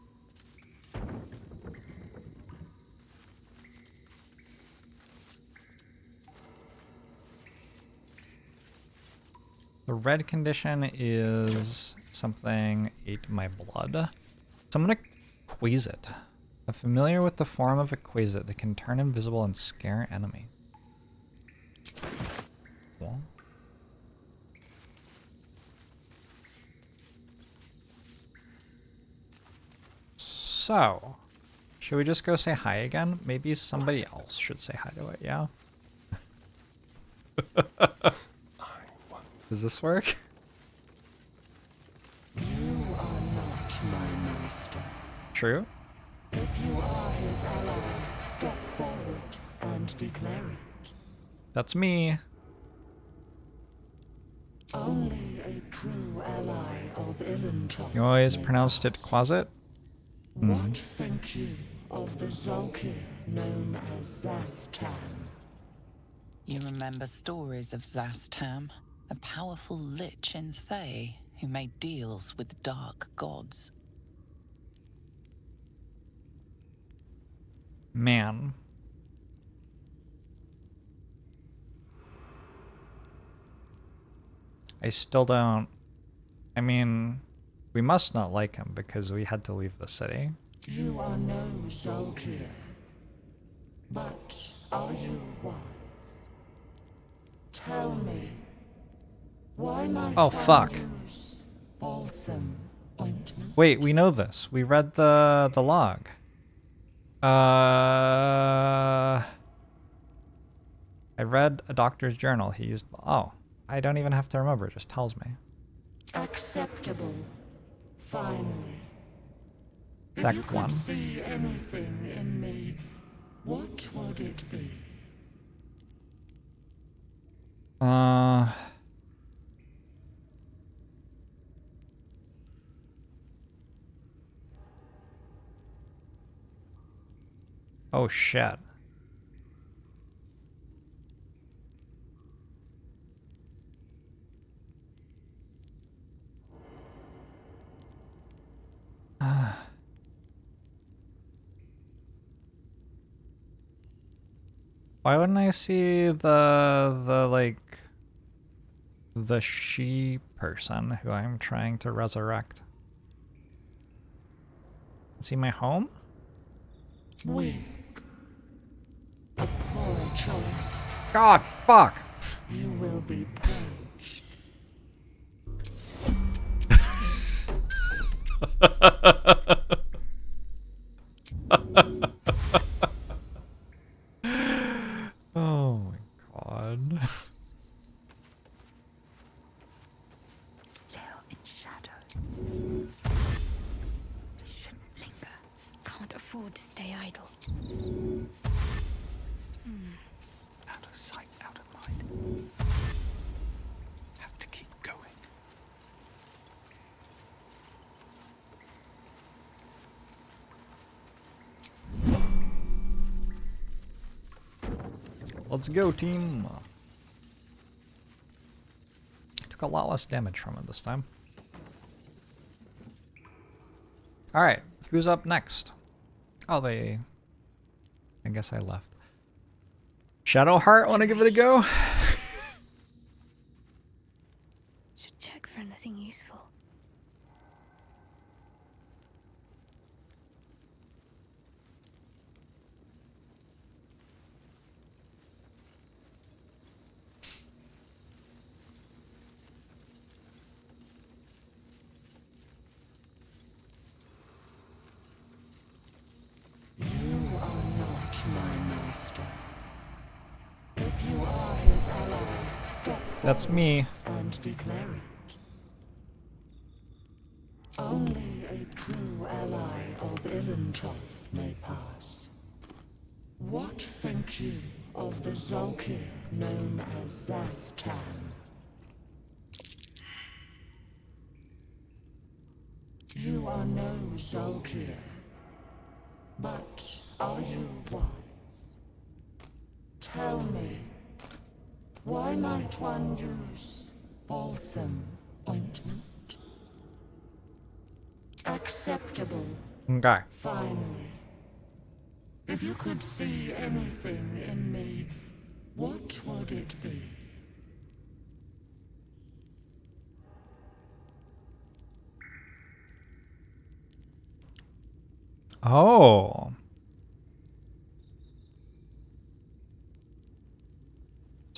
Red condition is something ate my blood. So I'm gonna quease it. I'm familiar with the form of a quasit that can turn invisible and scare enemy. Well, So, should we just go say hi again? Maybe somebody else should say hi to it, yeah? Does this work? You are not my master. True? If you are his ally, step forward and declare it. That's me. Only a true ally of Ilintoth. You always pronounced it pass. quasit? What think you of the Zulkir known as Szass Tam? You remember stories of Szass Tam, a powerful lich in Thay who made deals with dark gods. Man. I still don't. I mean, we must not like him because we had to leave the city. You are no Zulkir. But are you wise? Tell me. Oh, fuck. Wait, we know this. We read the the log. Uh I read a doctor's journal. He used Oh, I don't even have to remember. It just tells me. Acceptable. Finally. If That you could one. see anything in me, what would it be? Uh Oh shit. Why wouldn't I see the the like the she person who I'm trying to resurrect? See my home? Weak. A poor choice. God, fuck! You will be purged. go, team. Took a lot less damage from it this time. Alright, who's up next? Oh, they... I guess I left. Shadowheart, want to give it a go? That's me. and declare it. Only a true ally of Ilintroth may pass. What think you of the Zulkir known as Szass Tam? You are no Zulkir, but are you wise? Tell me, might one use balsam ointment? Acceptable, Okay. finally. If you could see anything in me, what would it be? Oh.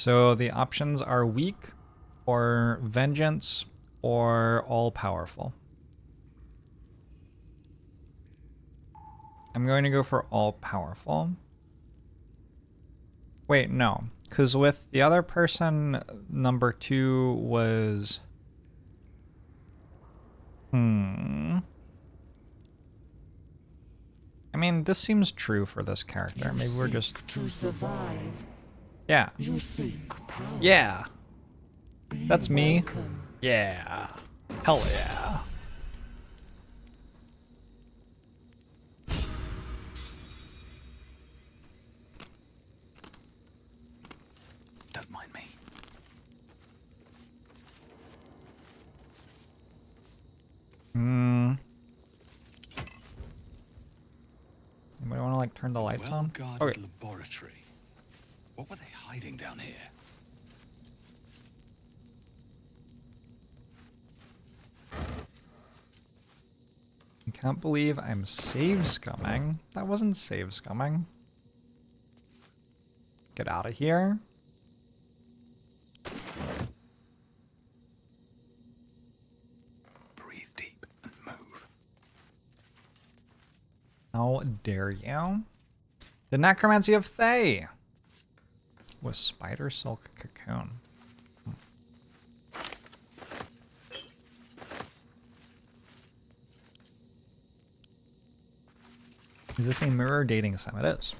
So the options are weak, or vengeance, or all powerful. I'm going to go for all powerful. Wait, no. Because with the other person, number two was. Hmm. I mean, this seems true for this character. Maybe we're just. to survive. Yeah. You seek power. Yeah. That's me. Yeah. Hell yeah. Don't mind me. Hmm. Anybody want to like turn the lights on? Well-guarded Okay. laboratory. Hiding down here? I can't believe I'm save scumming. That wasn't save scumming. Get out of here. Breathe deep and move. How dare you? The Necromancy of Thay. With Spider Silk Cocoon. Hmm. Is this a mirror dating sim? It is.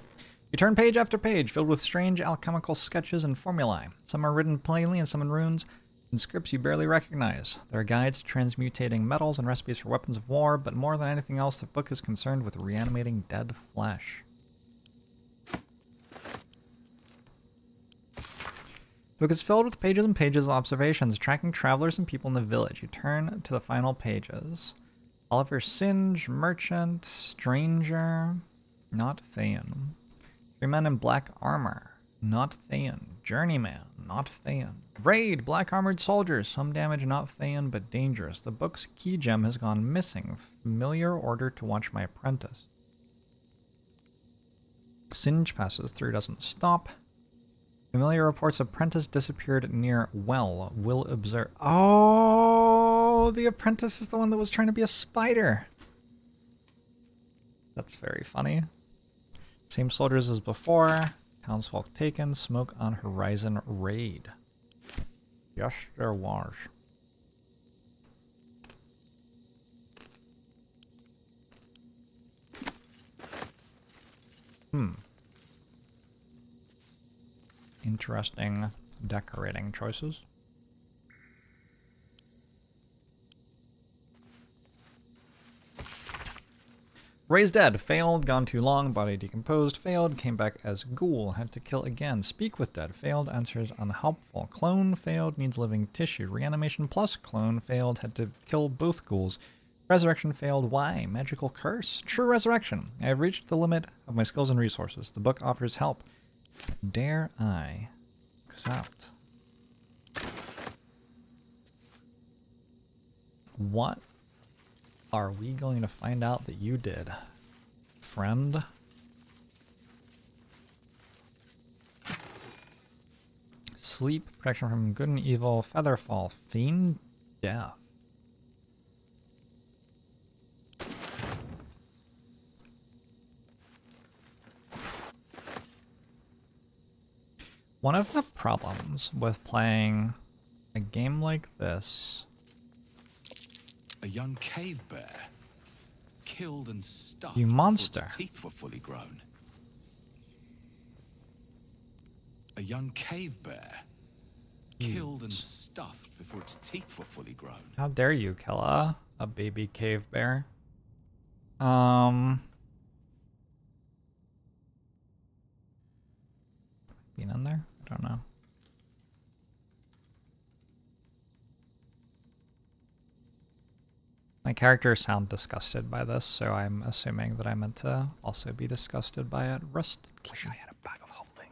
You turn page after page filled with strange alchemical sketches and formulae. Some are written plainly and some in runes, and scripts you barely recognize. There are guides to transmutating metals and recipes for weapons of war, but more than anything else, the book is concerned with reanimating dead flesh. The book is filled with pages and pages of observations tracking travelers and people in the village. You turn to the final pages. Oliver Singe, merchant, stranger, not Thayan. Three men in black armor. not Thayan. Journeyman, not Thayan. Raid, black armored soldiers, some damage, not Thayan, but dangerous. The book's key gem has gone missing. Familiar order to watch my apprentice. Singe passes through, doesn't stop. Familiar reports apprentice disappeared near well. Will observe. Oh, the apprentice is the one that was trying to be a spider. That's very funny. Same soldiers as before. Townsfolk taken. Smoke on horizon raid. Yes, there was. Hmm. Interesting decorating choices. Raised dead. Failed. Gone too long. Body decomposed. Failed. Came back as ghoul. Had to kill again. Speak with dead. Failed. Answers unhelpful. Clone. Failed. Needs living tissue. Reanimation plus clone. Failed. Had to kill both ghouls. Resurrection failed. Why? Magical curse. True resurrection. I have reached the limit of my skills and resources. The book offers help. Dare I accept? What are we going to find out that you did, friend? Sleep, protection from good and evil, featherfall, fiend, death. One of the problems with playing a game like this A young cave bear. Killed and stuffed. You before monster. Its teeth were fully grown. A young cave bear. Killed and stuffed before its teeth were fully grown. How dare you, Kella? A baby cave bear. Um. Been in there? I don't know. My characters sound disgusted by this, so I'm assuming that I meant to also be disgusted by it. Rusted Wish I had a bag of holding.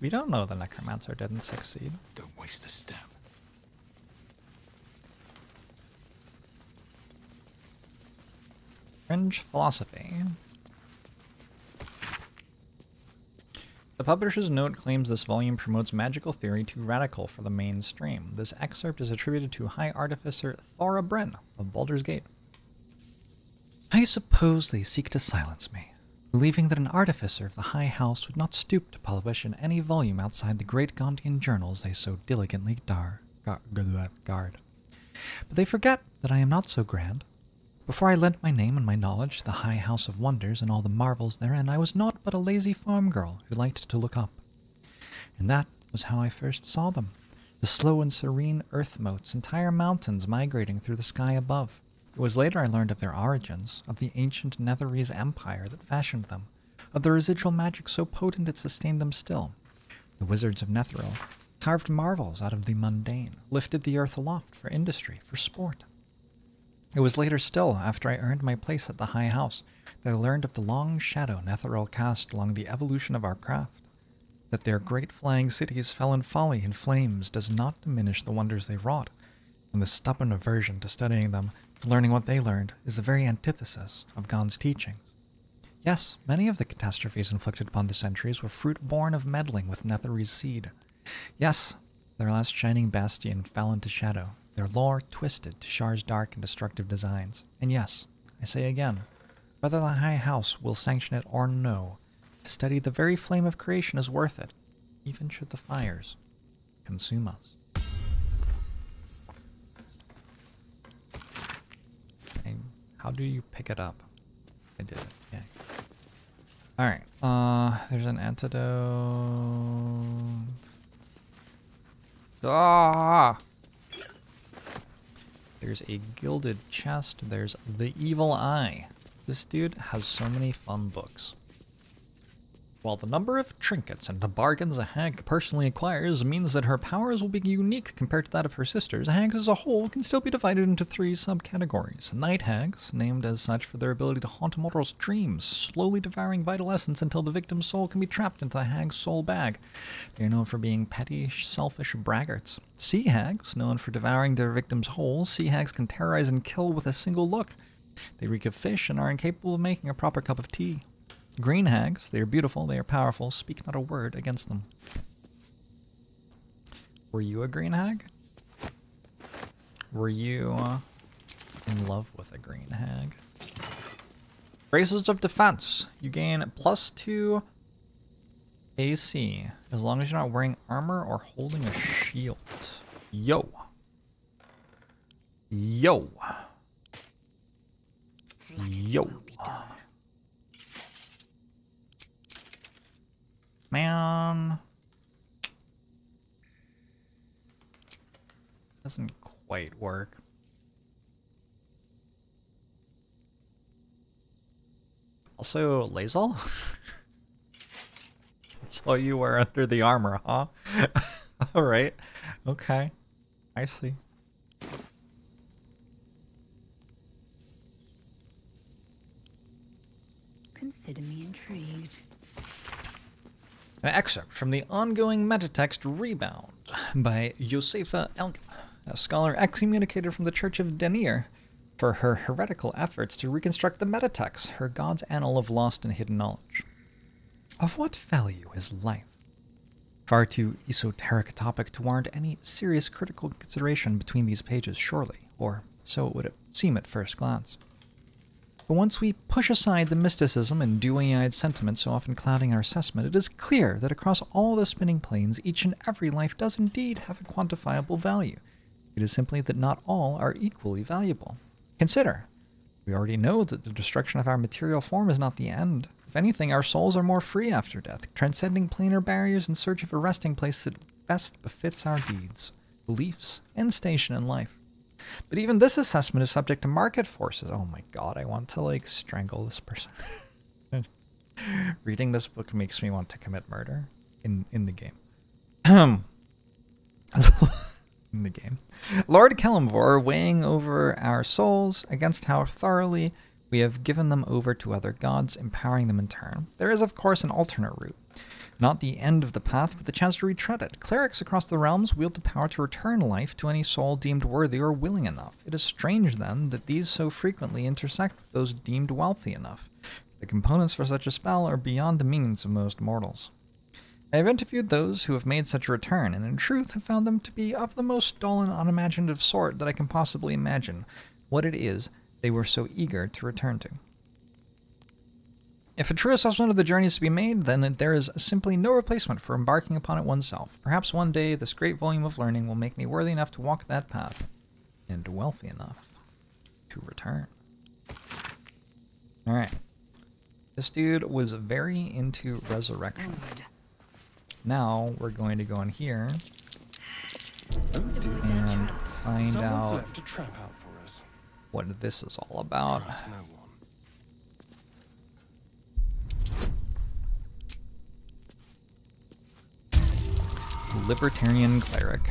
We don't know the Necromancer didn't succeed. Don't waste a step. Fringe philosophy. The publisher's note claims this volume promotes magical theory too radical for the mainstream. This excerpt is attributed to High Artificer Thora Bryn of Baldur's Gate. I suppose they seek to silence me, believing that an artificer of the High House would not stoop to publish in any volume outside the great Gondian journals they so diligently dar- guard. But they forget that I am not so grand. Before I lent my name and my knowledge to the High House of Wonders and all the marvels therein, I was naught but a lazy farm girl who liked to look up. And that was how I first saw them the slow and serene earth motes, entire mountains migrating through the sky above. It was later I learned of their origins, of the ancient Netherese empire that fashioned them, of the residual magic so potent it sustained them still. The wizards of Netheril carved marvels out of the mundane, lifted the earth aloft for industry, for sport. It was later still, after I earned my place at the High House, I learned of the long shadow Netheril cast along the evolution of our craft. That their great flying cities fell in folly and flames does not diminish the wonders they wrought, and the stubborn aversion to studying them, to learning what they learned, is the very antithesis of Gond's teachings. Yes, many of the catastrophes inflicted upon the centuries were fruit born of meddling with Netherese seed. Yes, their last shining bastion fell into shadow, their lore twisted to Shar's dark and destructive designs. And yes, I say again, whether the High House will sanction it or no, to study the very flame of creation is worth it, even should the fires consume us. And how do you pick it up? I did it. Okay. All right. Uh, there's an antidote. Ah! There's a gilded chest. There's the evil eye. This dude has so many fun books. While the number of trinkets and bargains a hag personally acquires means that her powers will be unique compared to that of her sisters, hags as a whole can still be divided into three subcategories. Night hags, named as such for their ability to haunt a mortals' dreams, slowly devouring vital essence until the victim's soul can be trapped into the hag's soul bag. They are known for being petty, selfish braggarts. Sea hags, known for devouring their victims whole, sea hags can terrorize and kill with a single look. They reek of fish and are incapable of making a proper cup of tea. Green hags, they are beautiful, they are powerful, speak not a word against them. Were you a green hag? Were you uh, in love with a green hag? Braces of defense. You gain plus two AC as long as you're not wearing armor or holding a shield. Yo. Yo. Yo. Man. Doesn't quite work. Also? That's all you wear under the armor, huh? Alright. Okay. I see. Consider me intrigued. An excerpt from the ongoing metatext Rebound by Josefa Elga, a scholar excommunicated from the Church of Deneir for her heretical efforts to reconstruct the metatext, her God's annal of lost and hidden knowledge. Of what value is life? Far too esoteric a topic to warrant any serious critical consideration between these pages, surely, or so it would seem at first glance. But once we push aside the mysticism and dewy-eyed sentiment so often clouding our assessment, it is clear that across all the spinning planes, each and every life does indeed have a quantifiable value. It is simply that not all are equally valuable. Consider, we already know that the destruction of our material form is not the end. If anything, our souls are more free after death, transcending planar barriers in search of a resting place that best befits our deeds, beliefs, and station in life. But even this assessment is subject to market forces. Oh my god, I want to like strangle this person. Reading this book makes me want to commit murder in in the game. in the game. Lord Kelemvor weighing over our souls against how thoroughly we have given them over to other gods, empowering them in turn. There is, of course, an alternate route. Not the end of the path, but the chance to retread it. Clerics across the realms wield the power to return life to any soul deemed worthy or willing enough. It is strange, then, that these so frequently intersect with those deemed wealthy enough. The components for such a spell are beyond the means of most mortals. I have interviewed those who have made such a return, and in truth have found them to be of the most dull and unimaginative sort that I can possibly imagine what it is they were so eager to return to. If a true assessment of the journey is to be made, then there is simply no replacement for embarking upon it oneself. Perhaps one day this great volume of learning will make me worthy enough to walk that path, and wealthy enough to return. Alright. This dude was very into resurrection. Now we're going to go in here and find out left a trap out for us. what this is all about. Trust no one. Libertarian cleric.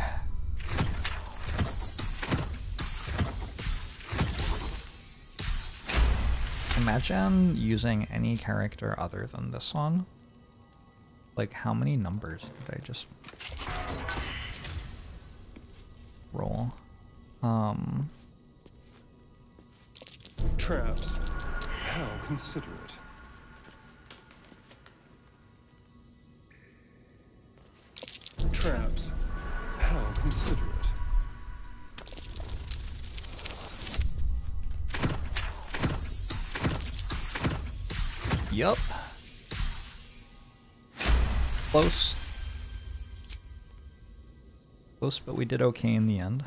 Imagine using any character other than this one. Like, how many numbers did I just roll? Um, Traps. How considerate. Traps. How considerate. yup. Close. Close, but we did okay in the end.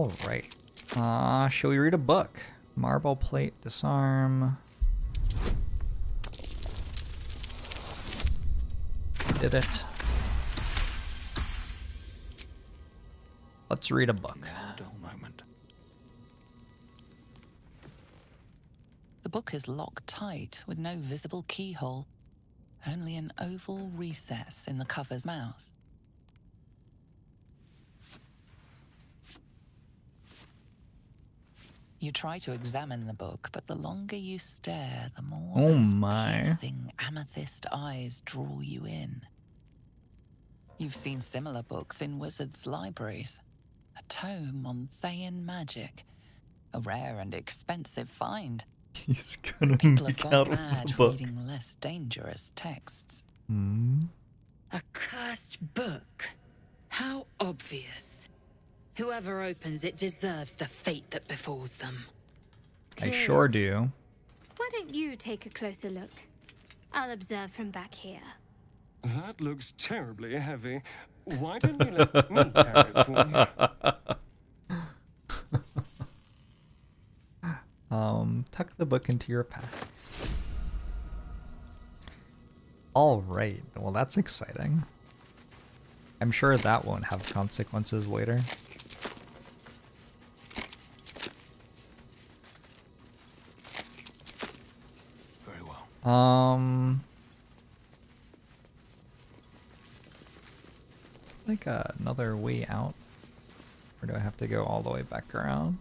All right. Uh, shall we read a book? Marble plate, disarm. did it. Let's read a book. Never a dull moment. The book is locked tight with no visible keyhole, only an oval recess in the cover's mouth. You try to examine the book, but the longer you stare, the more Oh those my. piercing amethyst eyes draw you in. You've seen similar books in wizards' libraries. A tome on Thayan magic, a rare and expensive find. He's gonna People have gone out mad with the book. reading less dangerous texts. Hmm. A cursed book. How obvious. Whoever opens it deserves the fate that befalls them. I sure do. Why don't you take a closer look? I'll observe from back here. That looks terribly heavy. Why don't you let me carry it for you? Um, tuck the book into your pack. All right. Well, that's exciting. I'm sure that won't have consequences later. Um, like another way out, or do I have to go all the way back around?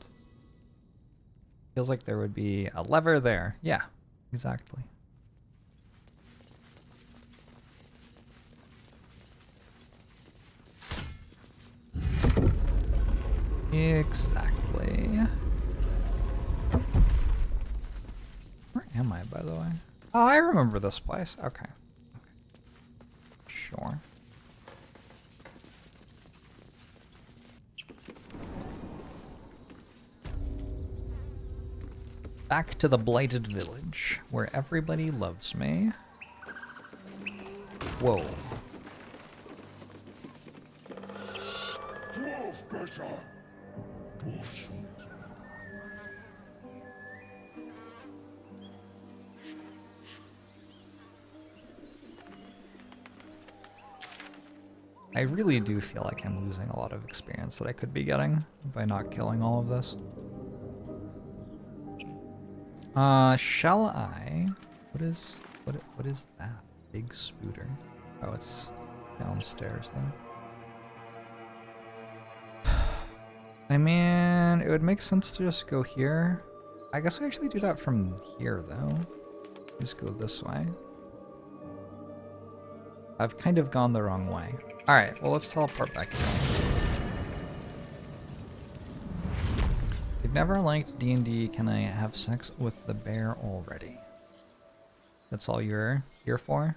Feels like there would be a lever there. Yeah, exactly. Exactly. Where am I, by the way? Oh, I remember this place. Okay. okay. Sure. Back to the blighted village, where everybody loves me. Whoa. I really do feel like I'm losing a lot of experience that I could be getting by not killing all of this. Uh, shall I? What is what? What is that? Big spooter. Oh, it's downstairs though. I mean, it would make sense to just go here. I guess we actually do that from here though. Just go this way. I've kind of gone the wrong way. Alright, well let's teleport back here. I've never liked D&D, can I have sex with the bear already? That's all you're here for?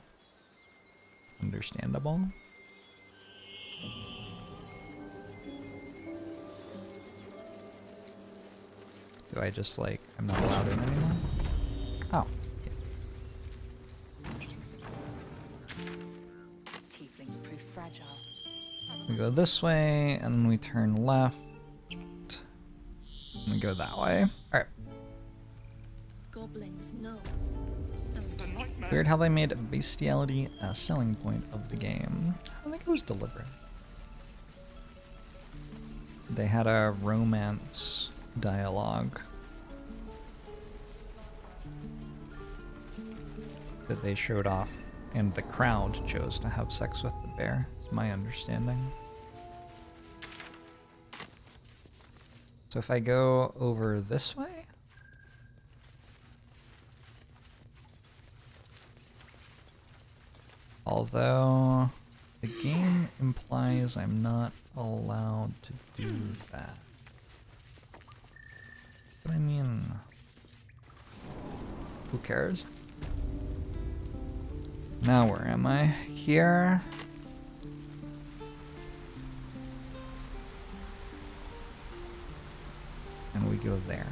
Understandable. Do I just like, I'm not allowed in anymore? We go this way, and then we turn left. And we go that way. Alright. Goblins. Weird how they made bestiality a selling point of the game. I think it was deliberate. They had a romance dialogue that they showed off, and the crowd chose to have sex with the bear, is my understanding. So if I go over this way, Although the game implies I'm not allowed to do that. But I mean, who cares? Now where am I? Here. And we go there.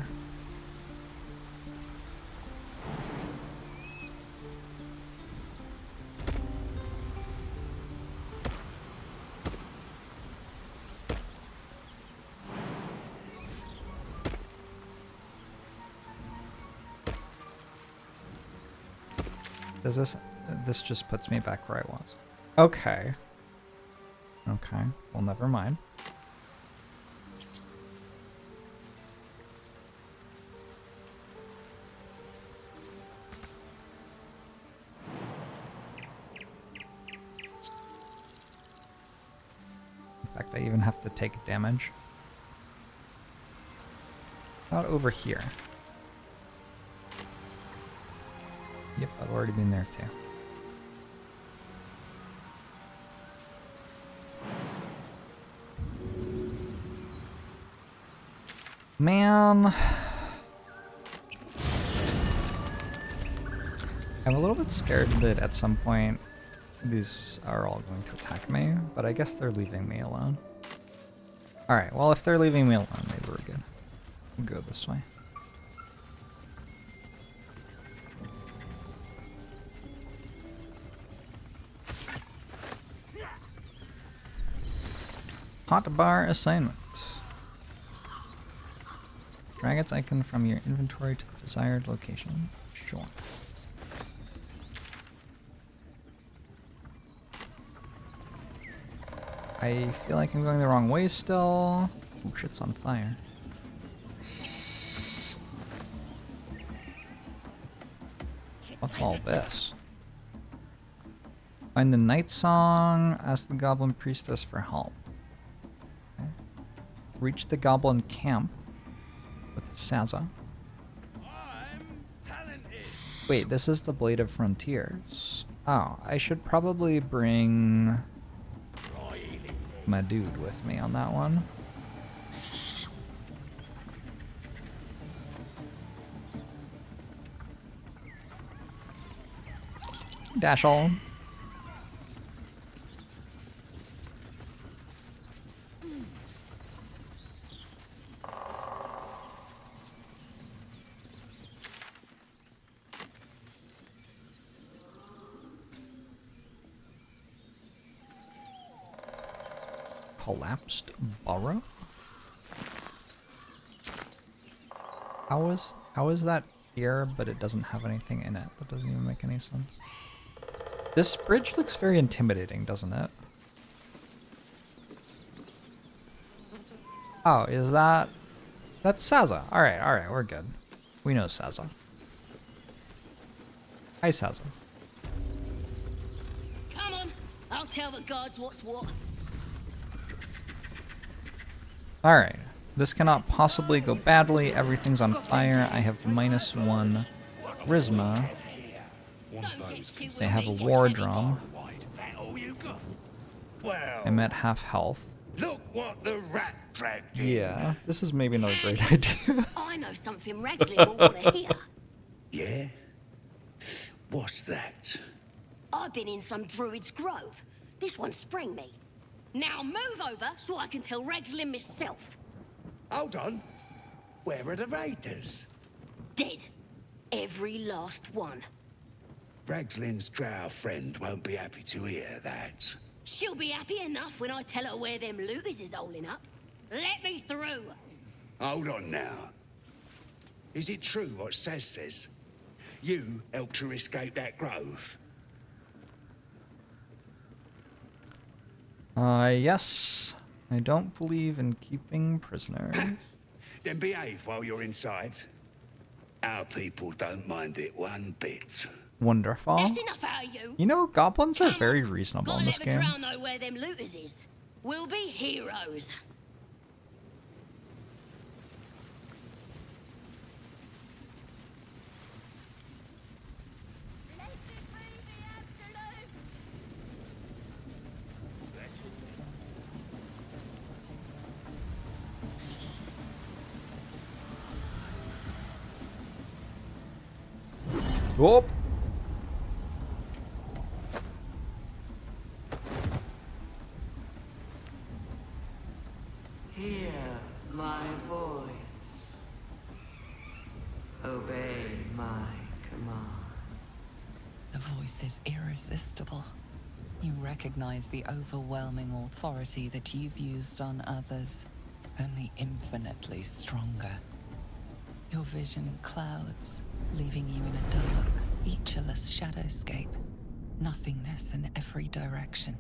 Does this, this just puts me back where I was. Okay. Okay. Well, never mind. Take damage. Not over here. Yep, I've already been there too. Man. I'm a little bit scared that at some point these are all going to attack me, but I guess they're leaving me alone. Alright, well if they're leaving me alone, maybe we're good. We'll go this way. Hot bar assignment. Drag its icon from your inventory to the desired location. Sure. I feel like I'm going the wrong way still. Oh, shit's on fire. What's all this? Find the night song, ask the goblin priestess for help. Okay. Reach the goblin camp with Sazza. Wait, this is the Blade of Frontiers. Oh, I should probably bring my dude with me on that one. Dashel. Collapsed burrow? How is how is that here, but it doesn't have anything in it? That doesn't even make any sense. This bridge looks very intimidating, doesn't it? Oh, is that... That's Sazza. Alright, alright, we're good. We know Sazza. Hi, Sazza. Come on, I'll tell the gods what's what. Alright. This cannot possibly go badly. Everything's on fire. I have minus one charisma. They have a war drum. I'm at half health. Look what the rat dragged in. Yeah, this is maybe not a great idea. I know something Ragzlin will want to hear. Yeah? What's that? I've been in some druid's grove. This one sprang me. Now move over so I can tell Ragzlin myself. Hold on. Where are the raiders? Dead. Every last one. Ragzlin's drow friend won't be happy to hear that. She'll be happy enough when I tell her where them looters is holding up. Let me through. Hold on now. Is it true what Saz says? You helped her escape that grove? Uh, yes. I don't believe in keeping prisoners. Then behave while you're inside. Our people don't mind it one bit. Wonderful. That's enough out of you. You know, goblins are very reasonable Gotta in let this the game. drow know where them looters is. We'll be heroes. Whoop. Hear my voice. Obey my command. The voice is irresistible. You recognize the overwhelming authority that you've used on others, only infinitely stronger. Your vision clouds, leaving you in a dark, featureless shadowscape. nothingness in every direction.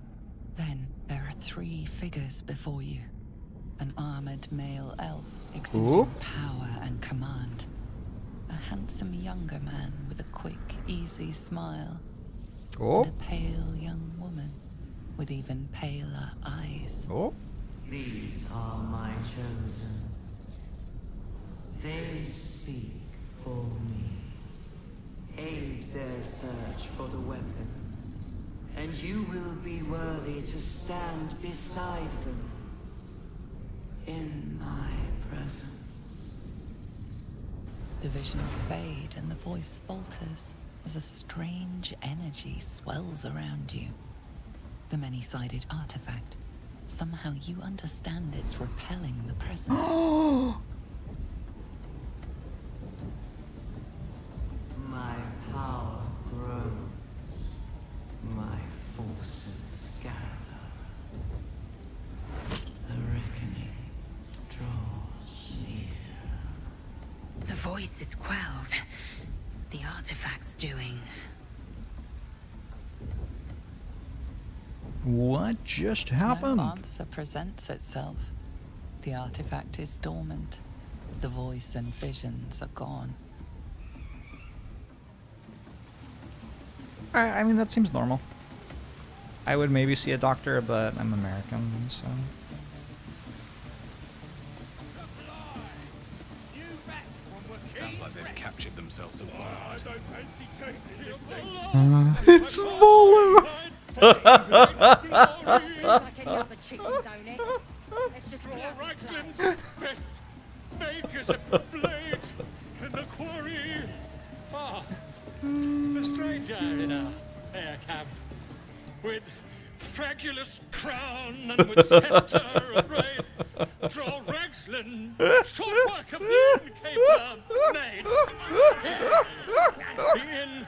Then there are three figures before you. An armored male elf exuding Oop. power and command. A handsome younger man with a quick, easy smile. Oh. And a pale young woman with even paler eyes. Oh. These are my chosen. They speak for me. Aid their search for the weapon. And you will be worthy to stand beside them. In my presence. The visions fade and the voice falters as a strange energy swells around you. The many sided artifact. Somehow you understand it's repelling the presence. What just No happened? answer presents itself. The artifact is dormant. The voice and visions are gone. I, I mean, that seems normal. I would maybe see a doctor, but I'm American, so. Sounds like they've captured themselves a it's Volo! like any other chicken, don't it? Let's just Raglan's play. best makers a blade in the quarry. Ah, a stranger in a fair camp with fragulous crown and with scepter arrayed. Dror Ragzlin, short work of the innkeeper made. The inn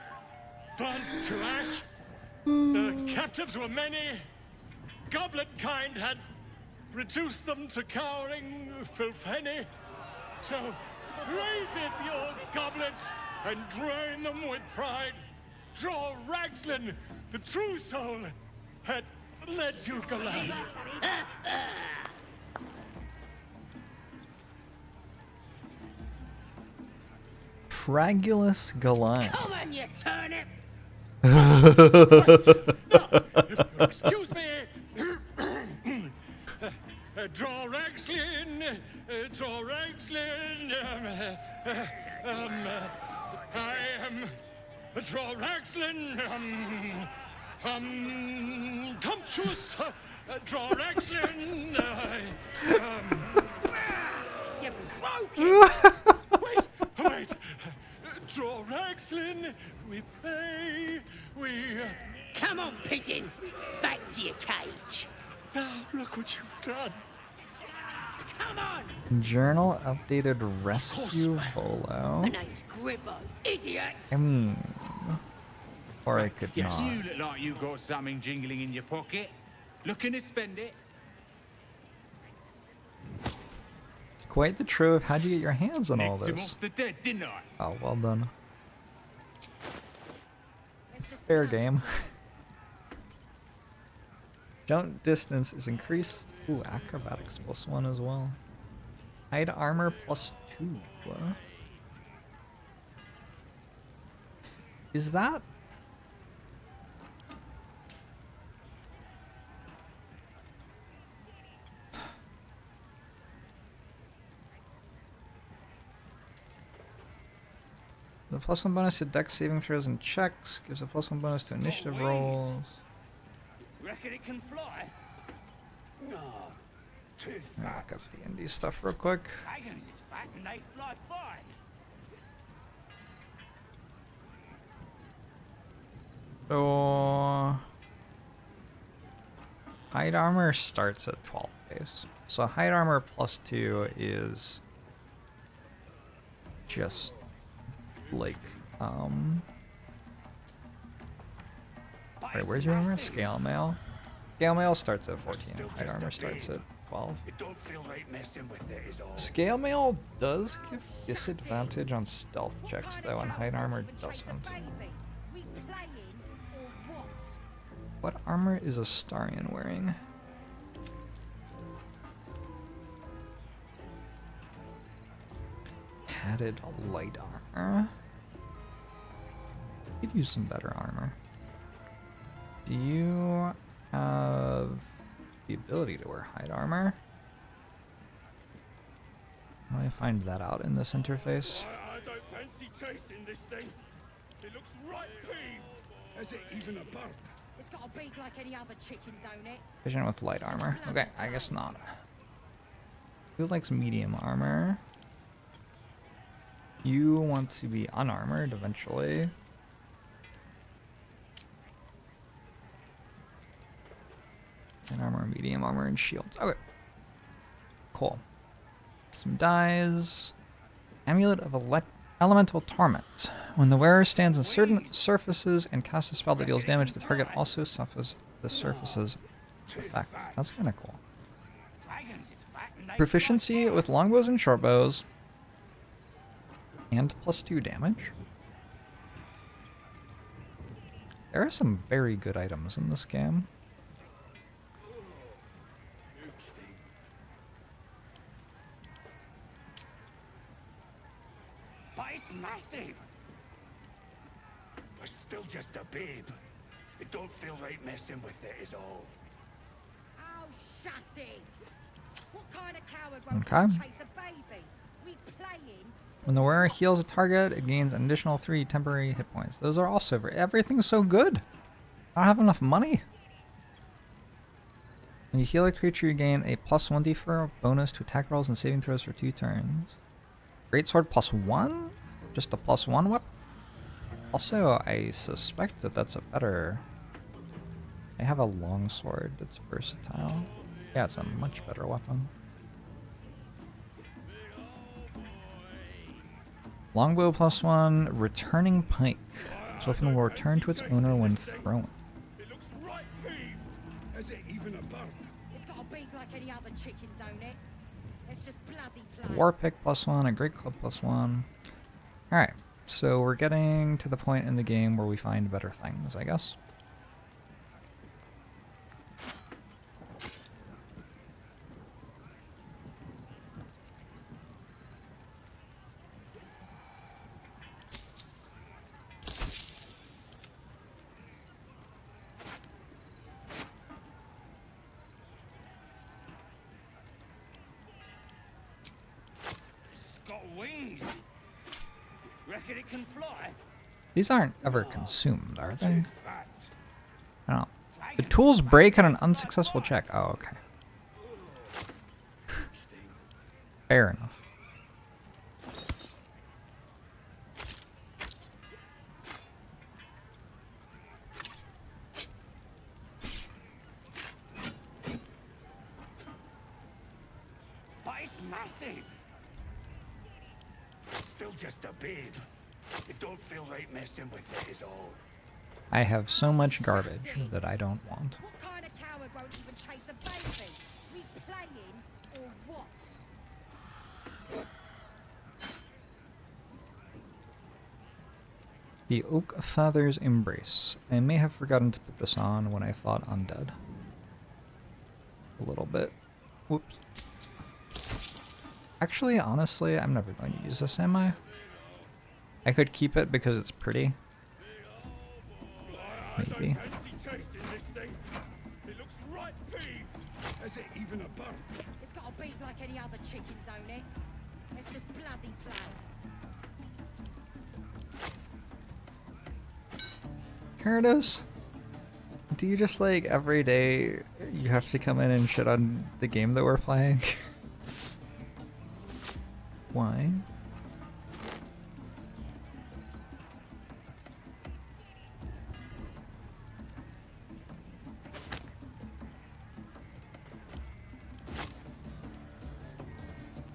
burnt to ash. The captives were many. Goblet kind had reduced them to cowering filthenny. So raise it, your goblets, and drain them with pride. Dror Ragzlin, the true soul, had led you galad. Fragulous Galan. Come on, you turnip! Excuse me. Uh, Dror Ragzlin, uh, Dror Ragzlin. Um, uh, um, I am Dror Ragzlin. Um, um, Tumptuous, Dror Ragzlin. Um, You broke it! wait, wait. Dror Ragzlin. We pray. We. Uh, Come on, pigeon! Back to your cage! now look what you've done. Come on! Journal updated rescue Volo. My name's Gribbo, idiot! Hmm. Or I could Yes, not. you look like you got something jingling in your pocket. Looking to spend it? Quite the trove. How'd you get your hands on all Nicked this? the dead? Oh, well done. Fair game. Jump distance is increased. Ooh, acrobatics plus one as well. Hide armor plus two. What? Is that? The plus one bonus to dex saving throws and checks gives a plus one bonus to initiative rolls. Reckon it can fly? Let me up D&D stuff real quick. Dragons is fat and they fly fine. So hide armor starts at 12 base. So hide armor plus 2 is just like um Wait, where's your armor? Scale mail. Scale mail starts at 14. Hide armor starts at 12. It don't feel right messing with it is all. Scale mail does give disadvantage on stealth checks though, and hide armor doesn't. We playing or what? What armor is Astarion wearing? Padded light armor. Could use some better armor. Do you have the ability to wear hide armor? How do I find that out in this interface? I, I don't fancy chasing this thing. It looks right peeved. Has it even a bird? It's got a beak like any other chicken, don't it? Vision with light armor. Okay, I guess not. Who likes medium armor? You want to be unarmored eventually. And armor, medium armor, and shields. Okay. Cool. Some dies. Amulet of ele Elemental Torment. When the wearer stands on certain surfaces and casts a spell that deals damage, the target also suffers the surface's effect. That's kind of cool. Proficiency with longbows and shortbows. And plus 2 damage. There are some very good items in this game. But it's massive. But still just a babe. It don't feel right messing with it is all. Oh, shut it! What kind of coward won't Okay. chase a baby? We playing? When the wearer heals a target, it gains an additional 3 temporary hit points. Those are also very... Everything's so good! I don't have enough money! When you heal a creature, you gain a plus 1d4 bonus to attack rolls and saving throws for 2 turns. Great sword plus 1? Just a plus 1 weapon? Also, I suspect that that's a better... I have a long sword that's versatile. Yeah, it's a much better weapon. Longbow plus one, returning pike. This weapon will return to its owner when thrown. Has it even a bird? It's got a beak like any other chicken, don't it? Let's just bloody play. War pick plus one, a great club plus one. Alright, so we're getting to the point in the game where we find better things, I guess. It's got wings. Reckon it can fly? These aren't ever consumed, are they? Don't oh. know. The tools break on an unsuccessful check. Oh, okay. Fair enough. I have so much garbage that I don't want. What kind of coward won't even chase a baby? We playing or what? The Oak Father's Embrace. I may have forgotten to put this on when I fought Undead. A little bit. Whoops. Actually, honestly, I'm never going to use this, am I? I could keep it because it's pretty. Maybe. Fancy chasing this thing. It looks right peeved. Has it even a bird? It's got a beak like any other chicken, don't it? Let's just bloody play. Gyarados, do you just like every day you have to come in and shit on the game that we're playing? Why?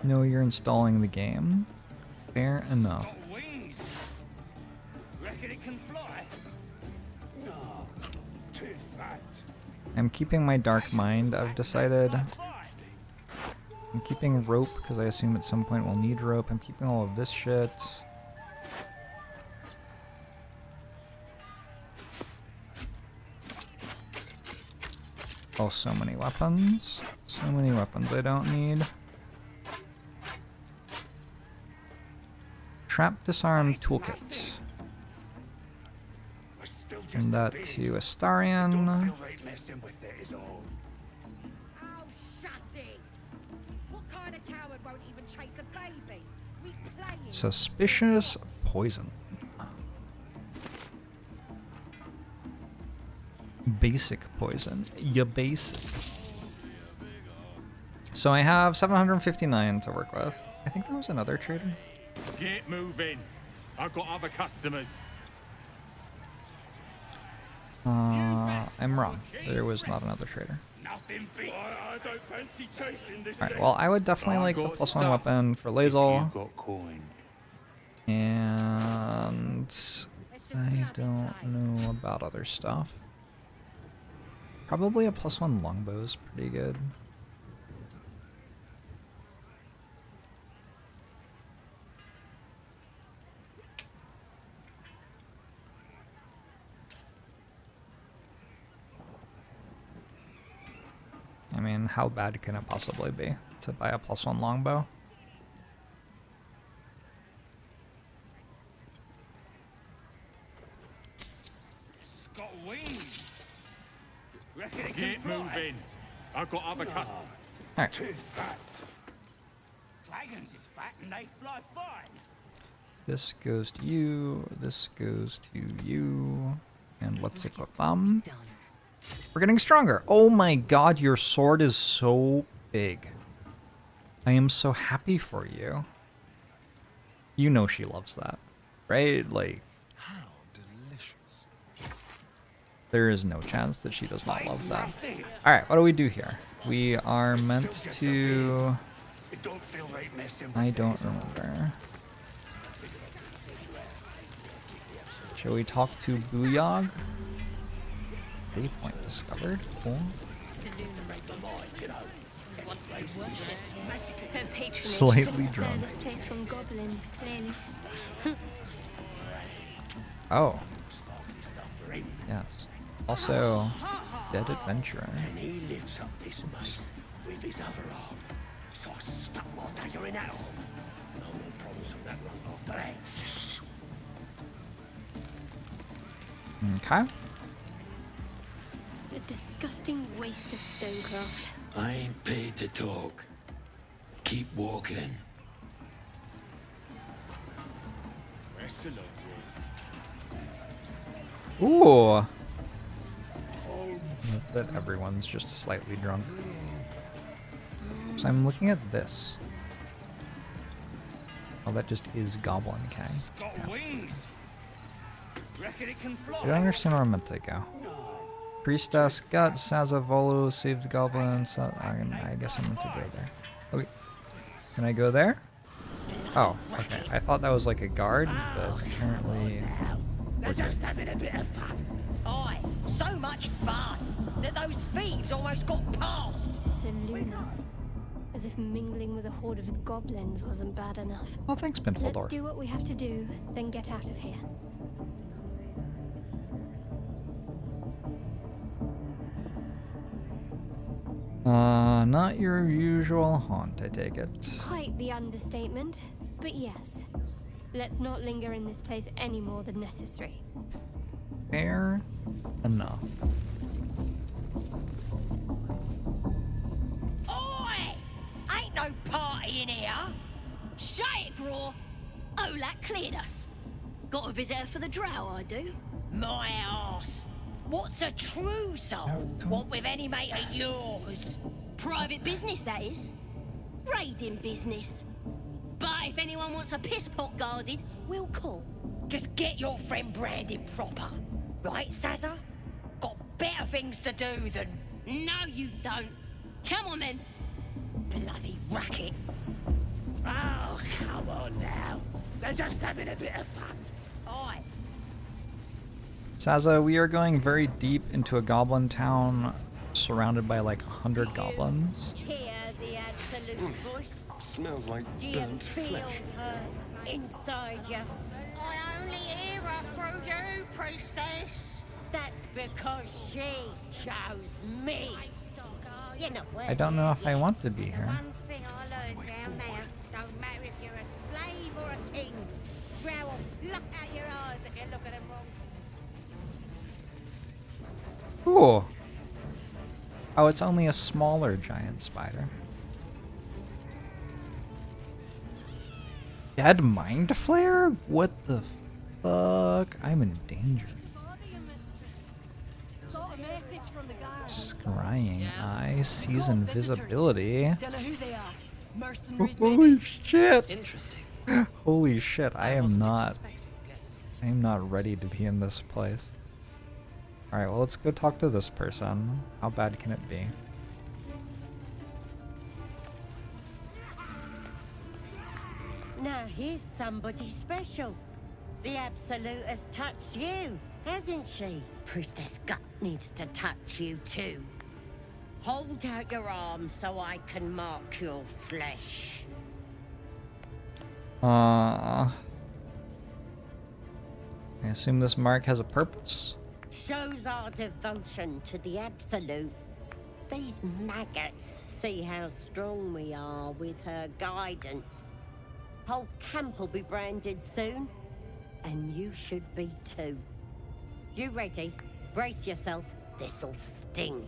No, you're installing the game. Fair enough. Wings. Reckon it can fly? No. Too fat. I'm keeping my dark mind, I've decided. I'm keeping rope because I assume at some point we'll need rope. I'm keeping all of this shit. Oh, so many weapons. So many weapons I don't need. Trap disarm toolkit. And that to Astarion. Oh, shut it! What kind of coward won't even chase a baby? Suspicious poison. Basic poison. Your basic. So I have 759 to work with. I think that was another trader. Get moving. I've got other customers. Uh, I'm wrong. There was not another trader. Nothing big. I, I don't fancy chasing this Alright, well, I would definitely like the plus one weapon for if Lae'zel. you've got coin. And I don't know about other stuff. Probably a plus one longbow is pretty good. I mean, how bad can it possibly be to buy a plus one longbow? It's got wings. Reckon it Get moving. I've got other customers. Ah. Alright. Too fat. Dragons is fat and they fly fine. This goes to you, this goes to you, and let's equip them. We're getting stronger. Oh my god, your sword is so big. I am so happy for you. You know she loves that, right? Like, How delicious. there is no chance that she does not love that. Alright, what do we do here? We are meant to... It don't feel right messing with I don't remember. Shall we talk to Booyog? Waypoint discovered. Cool. Slightly drunk. this place from goblins, clearly. Oh. Yes. Also, Dead Adventurer. And he lifts up this mace with his other arm. So I stuck my dagger in that arm. No more problems from that one after that. Okay. A disgusting waste of stonecraft. I ain't paid to talk. Keep walking. Ooh. That everyone's just slightly drunk. So I'm looking at this. Oh, that just is Goblin King. Got wings. Reckon it can fly. I don't understand where I'm meant to go. Priestess got Sazavolu, saved the goblin. Sa- I, I guess I'm meant to go there. Okay. Can I go there? Oh, okay. I thought that was like a guard, but apparently. They're just having a bit of fun. Aye, so much fun that those thieves almost got past. Seluna. As if mingling with a horde of goblins wasn't bad enough. Well, thanks, Let's do what we have to do, then get out of here. Uh, not your usual haunt, I take it. Quite the understatement, but yes. Let's not linger in this place any more than necessary. Fair enough. Oi! Ain't no party in here. Shut it, Graw. Olak cleared us. Got a visitor for the drow, I do. My arse. What's a true soul What with any mate of yours? Private business, that is. Raiding business. But if anyone wants a piss pot guarded, we'll call. Just get your friend branded proper. Right, Sazza? Got better things to do than... No, you don't. Come on, then. Bloody racket. Oh, come on now. They're just having a bit of fun. Aye. Sazza, we are going very deep into a goblin town surrounded by like a hundred goblins. Hear the absolute voice? Smells like Do you burnt feel flesh. her inside you? I only hear her through you, priestess. That's because she chose me. You're not I don't know if I want to be here. One thing I learned down there, don't matter if you're a slave or a king. Drow will pluck out your eyes if you look at them wrong. Ooh. Oh, it's only a smaller giant spider. Dead mind flayer? What the fuck? I'm in danger. Got a message from the guard. Scrying eye sees invisibility. Don't know who they are. Mercenaries, Holy shit! Interesting. Holy shit! I am not. I am not ready to be in this place. All right, well let's go talk to this person. How bad can it be? Now here's somebody special. The Absolute has touched you, hasn't she? Priestess Gut needs to touch you too. Hold out your arm so I can mark your flesh. Uh, I assume this mark has a purpose. Shows our devotion to the Absolute. These maggots see how strong we are with her guidance. Whole camp will be branded soon, and you should be too. You ready? Brace yourself. This'll sting.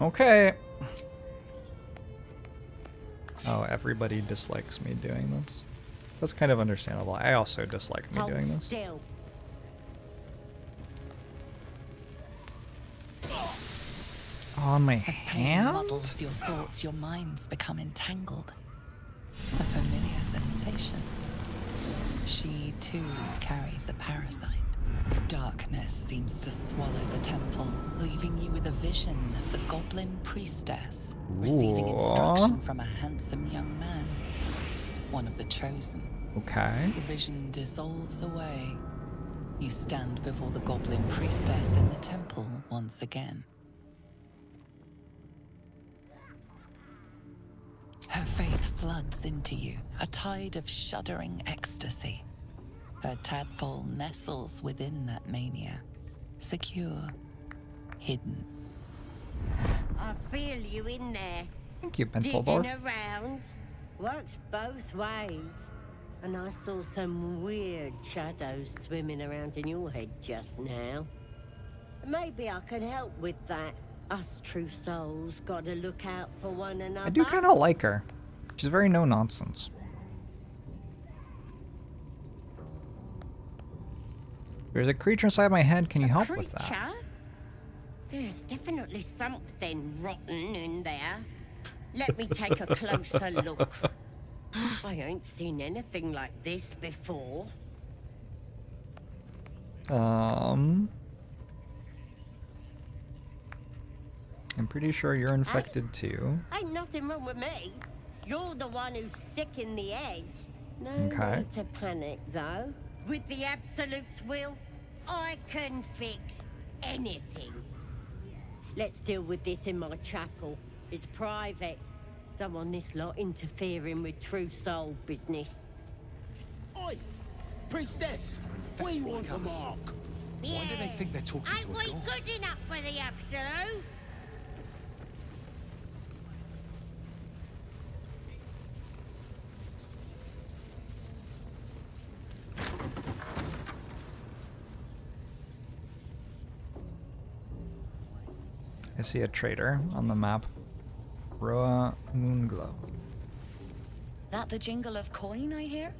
Okay. Oh, everybody dislikes me doing this. That's kind of understandable. I also dislike me Hold doing this. still. On my As pain hand? muddles your thoughts, your minds become entangled. A familiar sensation. She too carries a parasite. Darkness seems to swallow the temple, leaving you with a vision of the goblin priestess receiving Ooh. instruction from a handsome young man, one of the chosen. Okay. The vision dissolves away. You stand before the goblin priestess in the temple once again. Her faith floods into you, a tide of shuddering ecstasy. Her tadpole nestles within that mania, secure, hidden. I feel you in there. Thank you, Digging Penfoldor. around. Works both ways. And I saw some weird shadows swimming around in your head just now. Maybe I can help with that. Us true souls gotta look out for one another. I do kind of like her. She's very no nonsense. There's a creature inside my head. Can you help with that? Creature? There's definitely something rotten in there. Let me take a closer look. I ain't seen anything like this before. Um. I'm pretty sure you're infected too. Ain't nothing wrong with me. You're the one who's sick in the head. No Okay. need to panic, though. With the Absolute's will, I can fix anything. Let's deal with this in my chapel. It's private. Don't want this lot interfering with true soul business. Oi! Priestess! We want a mark! Why do they think they're talking Ain't to a we god? good enough for the Absolute? I see a traitor on the map. Roah Moonglow. That the jingle of coin, I hear?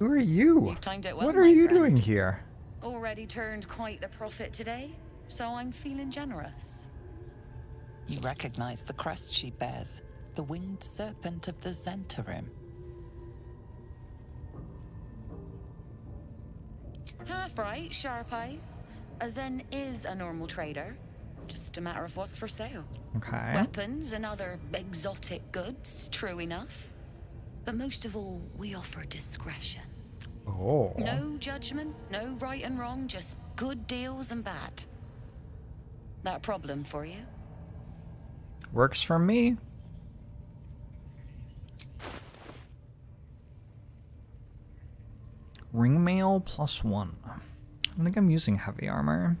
Who are you? You've timed it well, what are you friend. doing here? Already turned quite the profit today, so I'm feeling generous. You recognize the crest she bears, the winged serpent of the Zentarim. Half right, sharp eyes. Azen is a normal trader. Just a matter of what's for sale. Okay. Weapons and other exotic goods, true enough. But most of all, we offer discretion. Oh. No judgment, no right and wrong, just good deals and bad. That problem for you? Works for me. Ring mail plus one. I think I'm using heavy armor.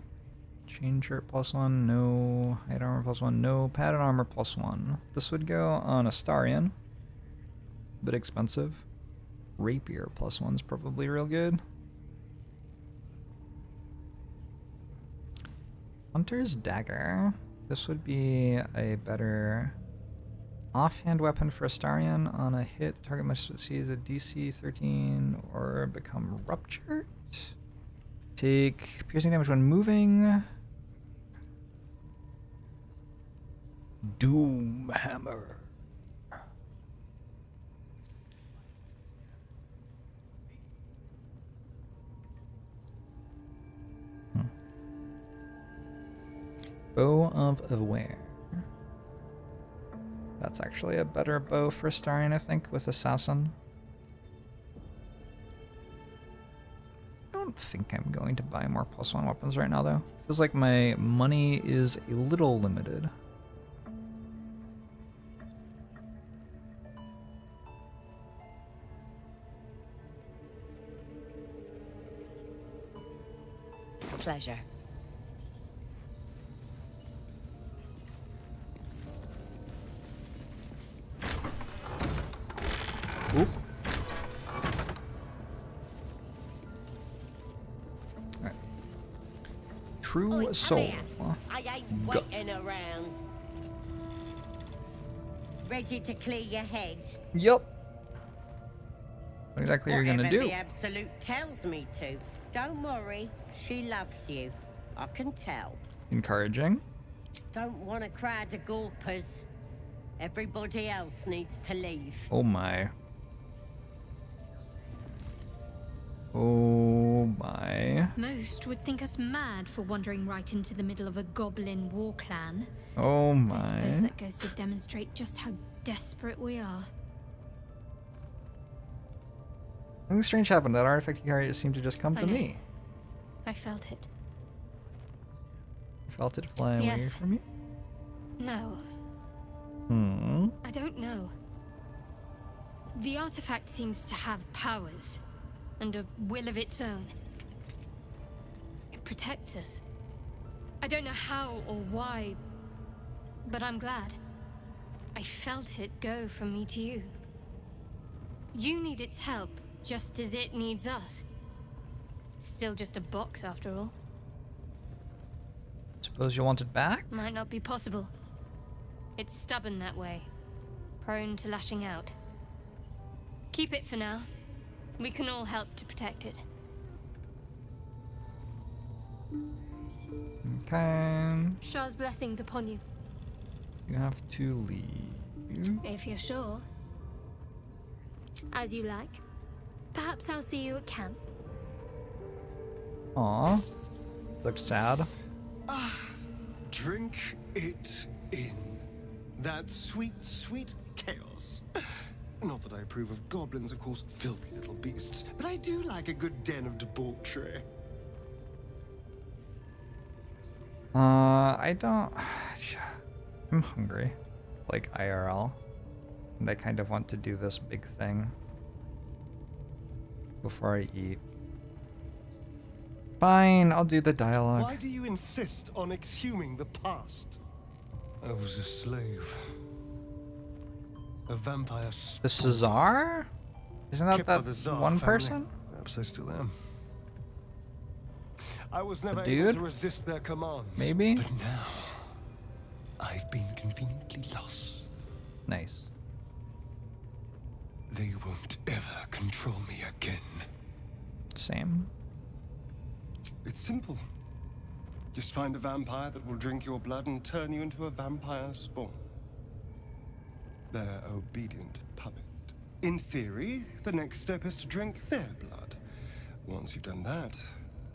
Chain shirt plus one, no. Hide armor plus one, no. Padded armor plus one. This would go on Astarion. Bit expensive. Rapier plus one's probably real good. Hunter's Dagger. This would be a better offhand weapon for Astarion. On a hit, target must succeed a DC 13 or become ruptured. Take piercing damage when moving. Doom Hammer. Hmm. Bow of Aware. That's actually a better bow for Astarion, I think, with Assassin. I don't think I'm going to buy more plus one weapons right now, though. Feels like my money is a little limited. Pleasure. Oop. Alright. True soul. I ain't Go. waiting around. Ready to clear your head? Yup. What exactly are you gonna do? the Absolute tells me to. Don't worry, she loves you. I can tell. Encouraging. Don't want a crowd of gawpers. Everybody else needs to leave. Oh my. Oh my. Most would think us mad for wandering right into the middle of a goblin war clan. Oh my. I suppose my. that goes to demonstrate just how desperate we are. Something strange happened. That artifact you carried seemed to just come I to know. me. I felt it. You felt it fly away from you? No, Hmm. I don't know. The artifact seems to have powers and a will of its own. It protects us. I don't know how or why, but I'm glad. I felt it go from me to you. You need its help, just as it needs us. Still just a box after all. Suppose you want it back? Might not be possible. It's stubborn that way, prone to lashing out. Keep it for now. We can all help to protect it. Okay. Shar's blessings upon you, You have to leave. if you're sure. As you like. Perhaps I'll see you at camp. Aw. Looks sad. Drink it in. That sweet, sweet chaos. Not that I approve of goblins, of course, filthy little beasts, but I do like a good den of debauchery. Uh, I don't. I'm hungry. Like IRL. And I kind of want to do this big thing before I eat. Fine, I'll do the dialogue. Why do you insist on exhuming the past? I was a slave. A vampire The Cesar? Isn't that that the Szarr one family. person? Perhaps I still am. I was never able to resist their commands. Maybe? But now, I've been conveniently lost. Nice. They won't ever control me again. Same. It's simple. Just find a vampire that will drink your blood and turn you into a vampire spawn. Their obedient puppet. In theory, the next step is to drink their blood. Once you've done that,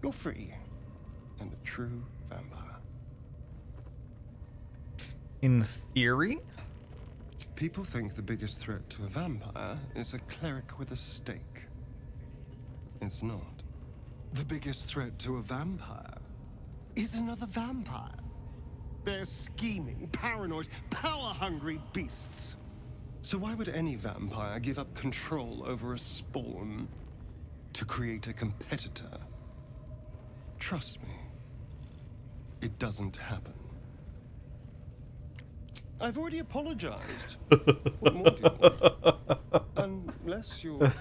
you're free. And a true vampire. In theory? People think the biggest threat to a vampire is a cleric with a stake. It's not. The biggest threat to a vampire is another vampire. They're scheming, paranoid, power-hungry beasts. So why would any vampire give up control over a spawn to create a competitor? Trust me. it doesn't happen. I've already apologized. what more do you want? Unless you're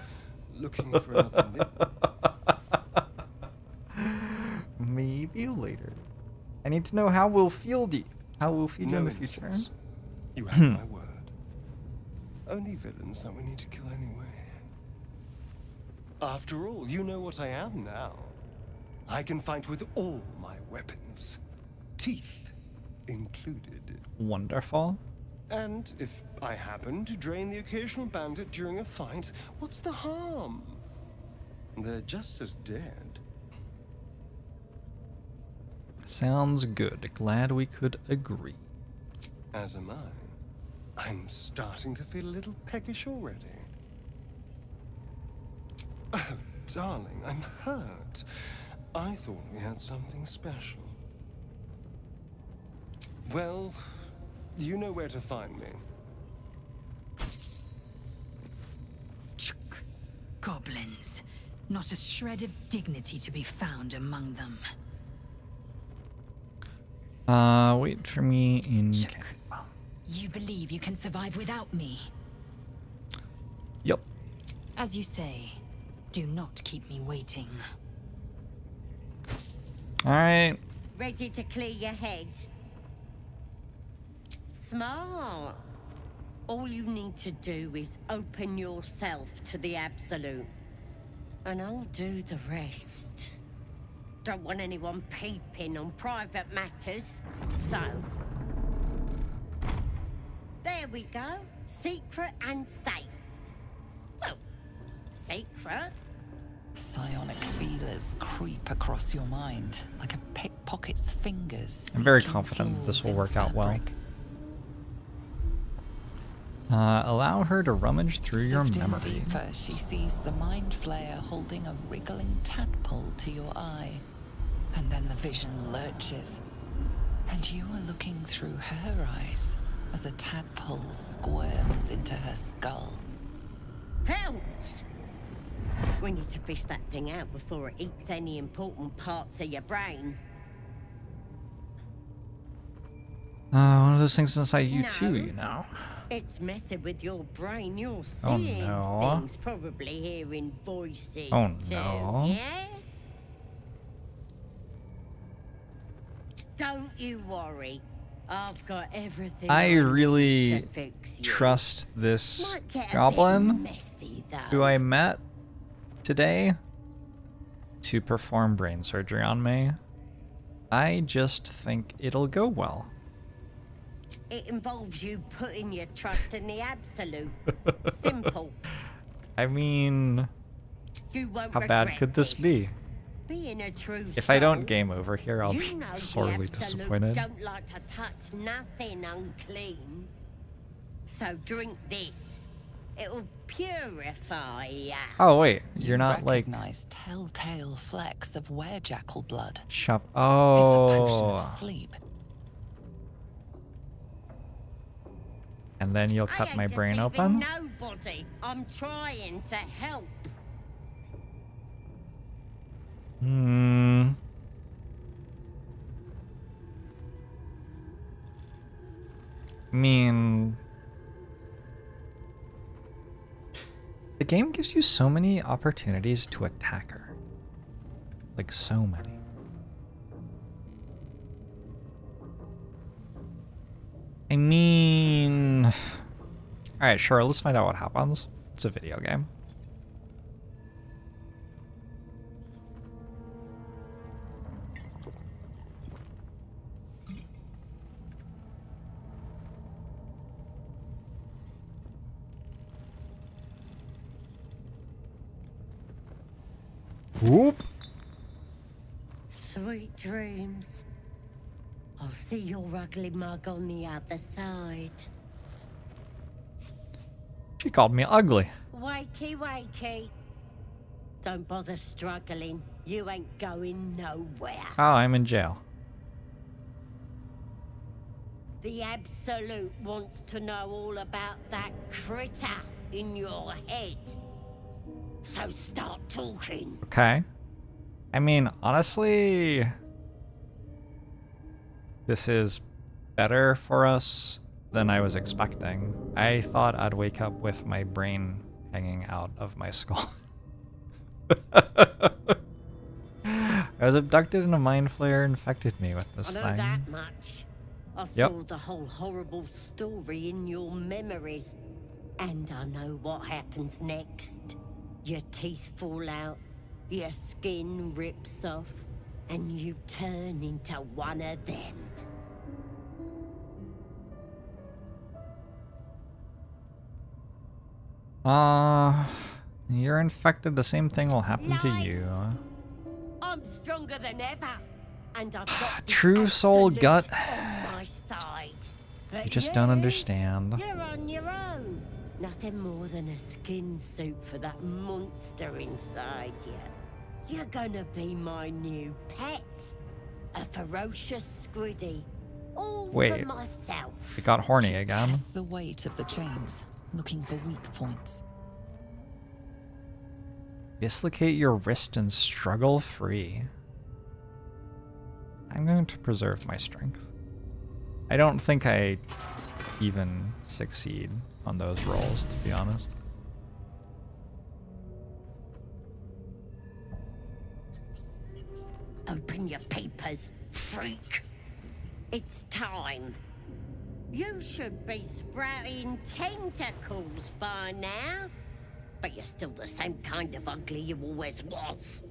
looking for another nip. Maybe later. I need to know how we'll field you. How we'll feed you No in the future. You have my word. Only villains that we need to kill anyway. After all, you know what I am now. I can fight with all my weapons, teeth included. Wonderful. And if I happen to drain the occasional bandit during a fight, what's the harm? They're just as dead. Sounds good. Glad we could agree. As am I. I'm starting to feel a little peckish already. Oh, darling, I'm hurt. I thought we had something special. Well, you know where to find me. Chuk. Goblins. Not a shred of dignity to be found among them. Uh, wait for me in. Chuk. You believe you can survive without me? Yep. As you say, do not keep me waiting. All right. Ready to clear your head? Smart. All you need to do is open yourself to the Absolute. And I'll do the rest. Don't want anyone peeping on private matters, so... There we go. Secret and safe. Well, secret. Psionic feelers creep across your mind like a pickpocket's fingers. I'm very confident this will work out well. Fabric. Uh, allow her to rummage through your Sifting memory. deeper, she sees the mind flayer holding a wriggling tadpole to your eye. And then the vision lurches. And you are looking through her eyes as a tadpole squirms into her skull. Hells! We need to fish that thing out before it eats any important parts of your brain. Uh, one of those things inside you too, you know. It's messing with your brain. You're Oh, seeing no. things, probably hearing voices Oh, too. no. Yeah? Don't you worry. I've got everything I really to fix you. trust this goblin messy, who I met today to perform brain surgery on me. I just think it'll go well. It involves you putting your trust in the absolute. Simple. I mean, You won't how bad could this be? Being a true If I don't game over here, I'll you be know the sorely absolute disappointed. don't like to touch nothing unclean. So drink this. It'll purify ya. Oh wait, you're You not like recognize telltale flecks of werejackal blood. shop. Oh. It's a potion Oh, of sleep. And then you'll cut my brain open. Nobody. I'm trying to help. Hmm. I mean, the game gives you so many opportunities to attack her. Like, so many. I mean, alright, sure, let's find out what happens. It's a video game. Whoop. Sweet dreams. I'll see your ugly mug on the other side. She called me ugly. Wakey, wakey. Don't bother struggling. You ain't going nowhere. Oh, I'm in jail. The Absolute wants to know all about that critter in your head. So start talking. Okay. I mean, honestly, This is better for us than I was expecting. I thought I'd wake up with my brain hanging out of my skull. I was abducted and a mind flayer infected me with this I know thing. that much. I Yep. saw the whole horrible story in your memories. And I know what happens next. Your teeth fall out, your skin rips off, and you turn into one of them. Uh, you're infected. The same thing will happen to you. I'm stronger than ever. And I've got the True soul gut. on my side. You just don't understand. You're on your own. Nothing more than a skin suit for that monster inside you. You're gonna be my new pet. A ferocious squiddy. All for Wait. myself. It got horny again. Test the weight of the chains, looking for weak points. Dislocate your wrist and struggle free. I'm going to preserve my strength. I don't think I even succeed on those rolls, to be honest. Open your papers, freak. It's time. You should be sprouting tentacles by now. But you're still the same kind of ugly you always was.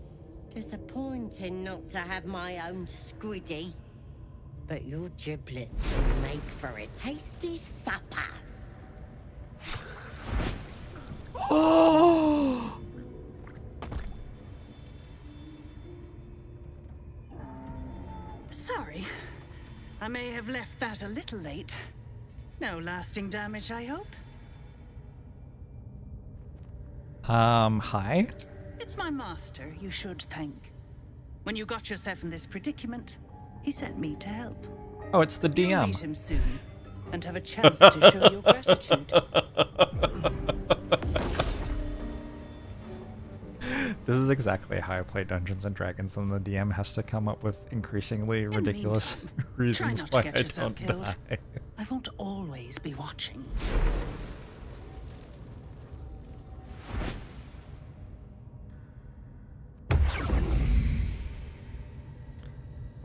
Disappointing not to have my own squiddy. But your giblets will make for a tasty supper. Oh! I may have left that a little late. No lasting damage, I hope. Um, hi? It's my master you should thank. When you got yourself in this predicament, he sent me to help. Oh, it's the You'll DM. meet him soon and have a chance to show your gratitude. This is exactly how I play Dungeons and Dragons, and the DM has to come up with increasingly ridiculous Try reasons why I don't killed. die. I won't always be watching.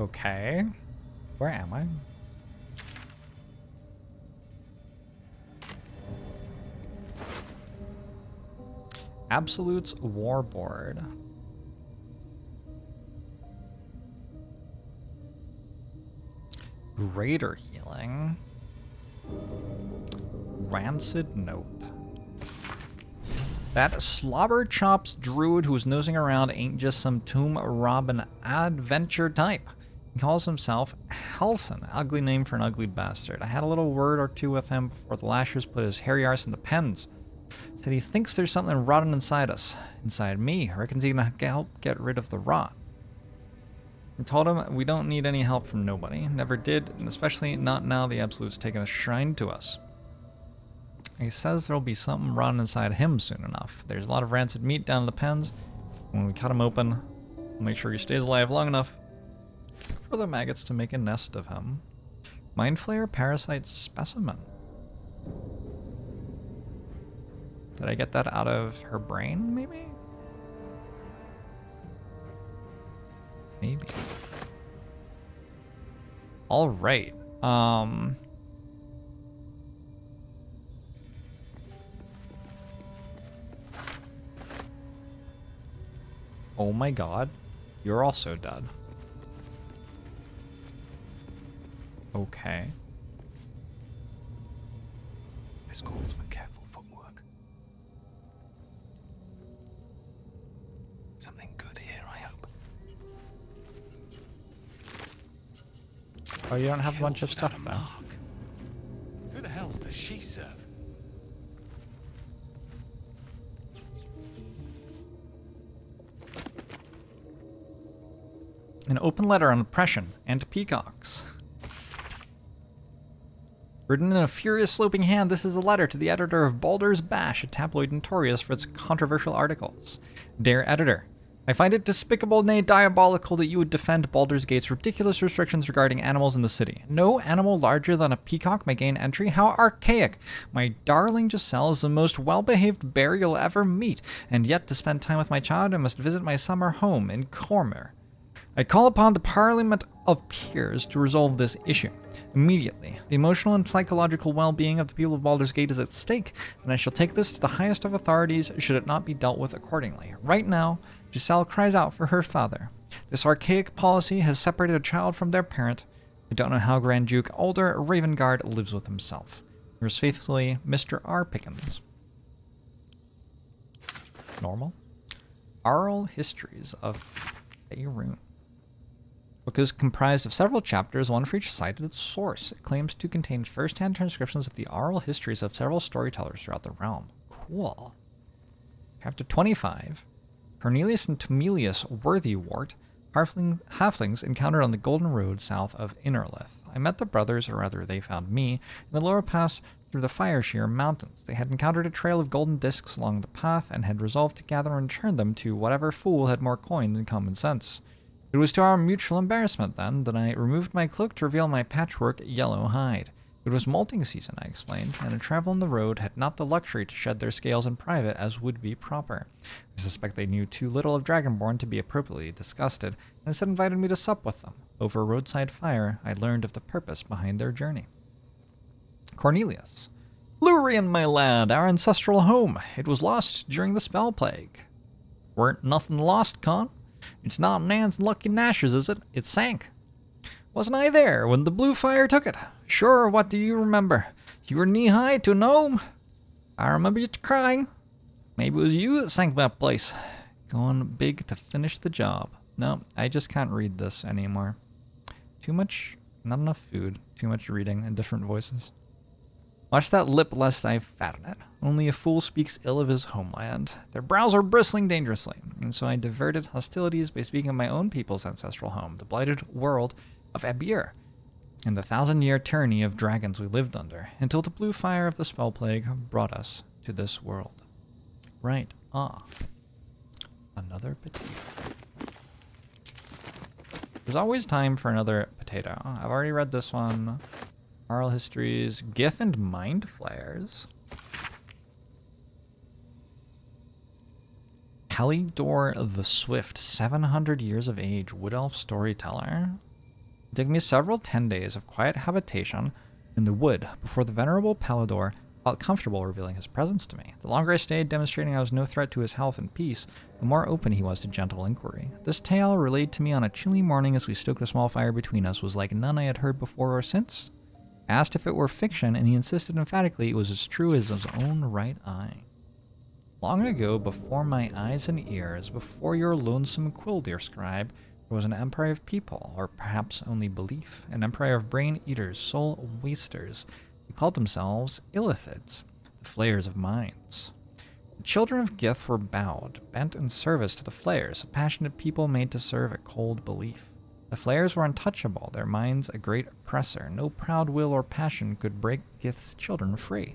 Okay. Where am I? Absolute's Warboard. Greater healing. Rancid note. That slobber chops druid who's nosing around ain't just some tomb robbing adventure type. He calls himself Halsin, ugly name for an ugly bastard. I had a little word or two with him before the lashers put his hairy arse in the pens. Said he thinks there's something rotten inside us. Inside me. Reckons he can help get rid of the rot. I told him we don't need any help from nobody. Never did, and especially not now the Absolute's taken a shrine to us. He says there'll be something rotten inside him soon enough. There's a lot of rancid meat down in the pens. When we cut him open, we'll make sure he stays alive long enough for the maggots to make a nest of him. Mind Flayer Parasite Specimen. Did I get that out of her brain, maybe? Maybe. All right. Um. Oh my god. You're also dead. Okay. This calls for Oh, you don't have a bunch of stuff without a though. mark. Who the hell's does she serve? An open letter on oppression and peacocks. Written in a furious sloping hand, this is a letter to the editor of Baldur's Bash, a tabloid notorious for its controversial articles. Dear editor, I find it despicable, nay diabolical, that you would defend Baldur's Gate's ridiculous restrictions regarding animals in the city. No animal larger than a peacock may gain entry? How archaic! My darling Giselle is the most well-behaved bear you'll ever meet, and yet to spend time with my child I must visit my summer home in Cormyr. I call upon the Parliament of Peers to resolve this issue immediately. The emotional and psychological well being of the people of Baldur's Gate is at stake, and I shall take this to the highest of authorities should it not be dealt with accordingly. Right now, Giselle cries out for her father. This archaic policy has separated a child from their parent. I don't know how Grand Duke Ulder Ravengard lives with himself. Yours faithfully, Mr. R. Pickens. Normal. Oral Histories of Faerun book is comprised of several chapters, one for each cited source. It claims to contain first-hand transcriptions of the oral histories of several storytellers throughout the realm. Cool. Chapter 25. Cornelius and Tomelius Worthywart, halfling, halflings encountered on the Golden Road south of Innarlith. I met the brothers, or rather they found me, in the lower pass through the Firesheer Mountains. They had encountered a trail of golden discs along the path and had resolved to gather and return them to whatever fool had more coin than common sense. It was to our mutual embarrassment, then, that I removed my cloak to reveal my patchwork yellow hide. It was molting season, I explained, and a travel on the road had not the luxury to shed their scales in private as would be proper. I suspect they knew too little of Dragonborn to be appropriately disgusted, and instead invited me to sup with them. Over a roadside fire, I learned of the purpose behind their journey. Cornelius. Luiren, my lad, our ancestral home. It was lost during the spell plague. Weren't nothing lost, Con? It's not Nan's Lucky Nash's, is it? It sank. Wasn't I there when the blue fire took it? Sure, what do you remember? You were knee-high to a gnome. I remember you crying. Maybe it was you that sank that place. Going big to finish the job. No, I just can't read this anymore. Too much, not enough food, too much reading and different voices. Watch that lip lest I fatten it. Only a fool speaks ill of his homeland. Their brows are bristling dangerously, and so I diverted hostilities by speaking of my own people's ancestral home, the blighted world of Abeir, and the thousand-year tyranny of dragons we lived under, until the blue fire of the spell plague brought us to this world. Right, ah. Another potato. There's always time for another potato. I've already read this one. Oral histories, Gith and Mind Flayers. Kalidor the Swift, 700 years of age, Wood Elf storyteller. It took me several ten days of quiet habitation in the wood before the venerable Palidor felt comfortable revealing his presence to me. The longer I stayed, demonstrating I was no threat to his health and peace, the more open he was to gentle inquiry. This tale, relayed to me on a chilly morning as we stoked a small fire between us, was like none I had heard before or since asked if it were fiction, and he insisted emphatically it was as true as his own right eye. Long ago, before my eyes and ears, before your lonesome quill, dear scribe, was an empire of people, or perhaps only belief, an empire of brain eaters, soul wasters. They called themselves Illithids, the flayers of minds. The children of Gith were bowed, bent in service to the flayers, a passionate people made to serve a cold belief. The Flayers were untouchable, their minds a great oppressor. No proud will or passion could break Gith's children free.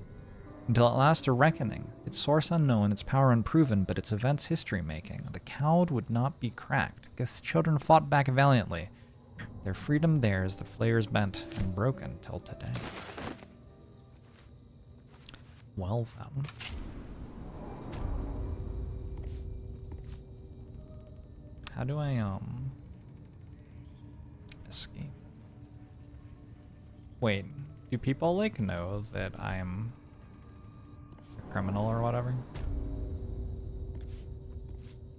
Until at last a reckoning, its source unknown, its power unproven, but its events history making. The cowed would not be cracked. Gith's children fought back valiantly. Their freedom theirs, the Flayers bent and broken till today. Well then. How do I, um escape. Wait, do people like know that I'm criminal or whatever?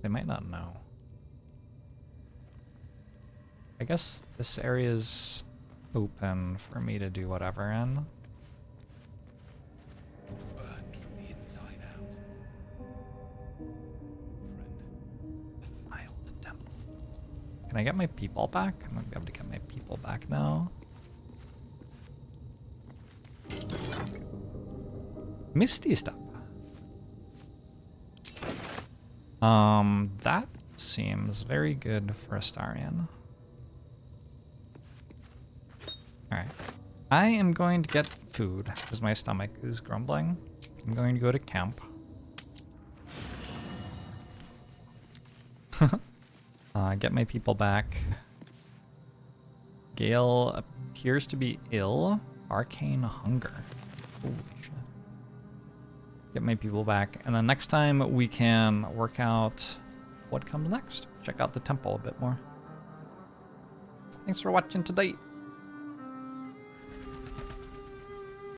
They might not know. I guess this area is open for me to do whatever in. Can I get my people back? I might be able to get my people back now. Misty step. Um, that seems very good for a Astarion. Alright. I am going to get food because my stomach is grumbling. I'm going to go to camp. uh, get my people back. Gale appears to be ill. Arcane hunger. Holy. Get my people back. And then next time we can work out what comes next. Check out the temple a bit more. Thanks for watching today.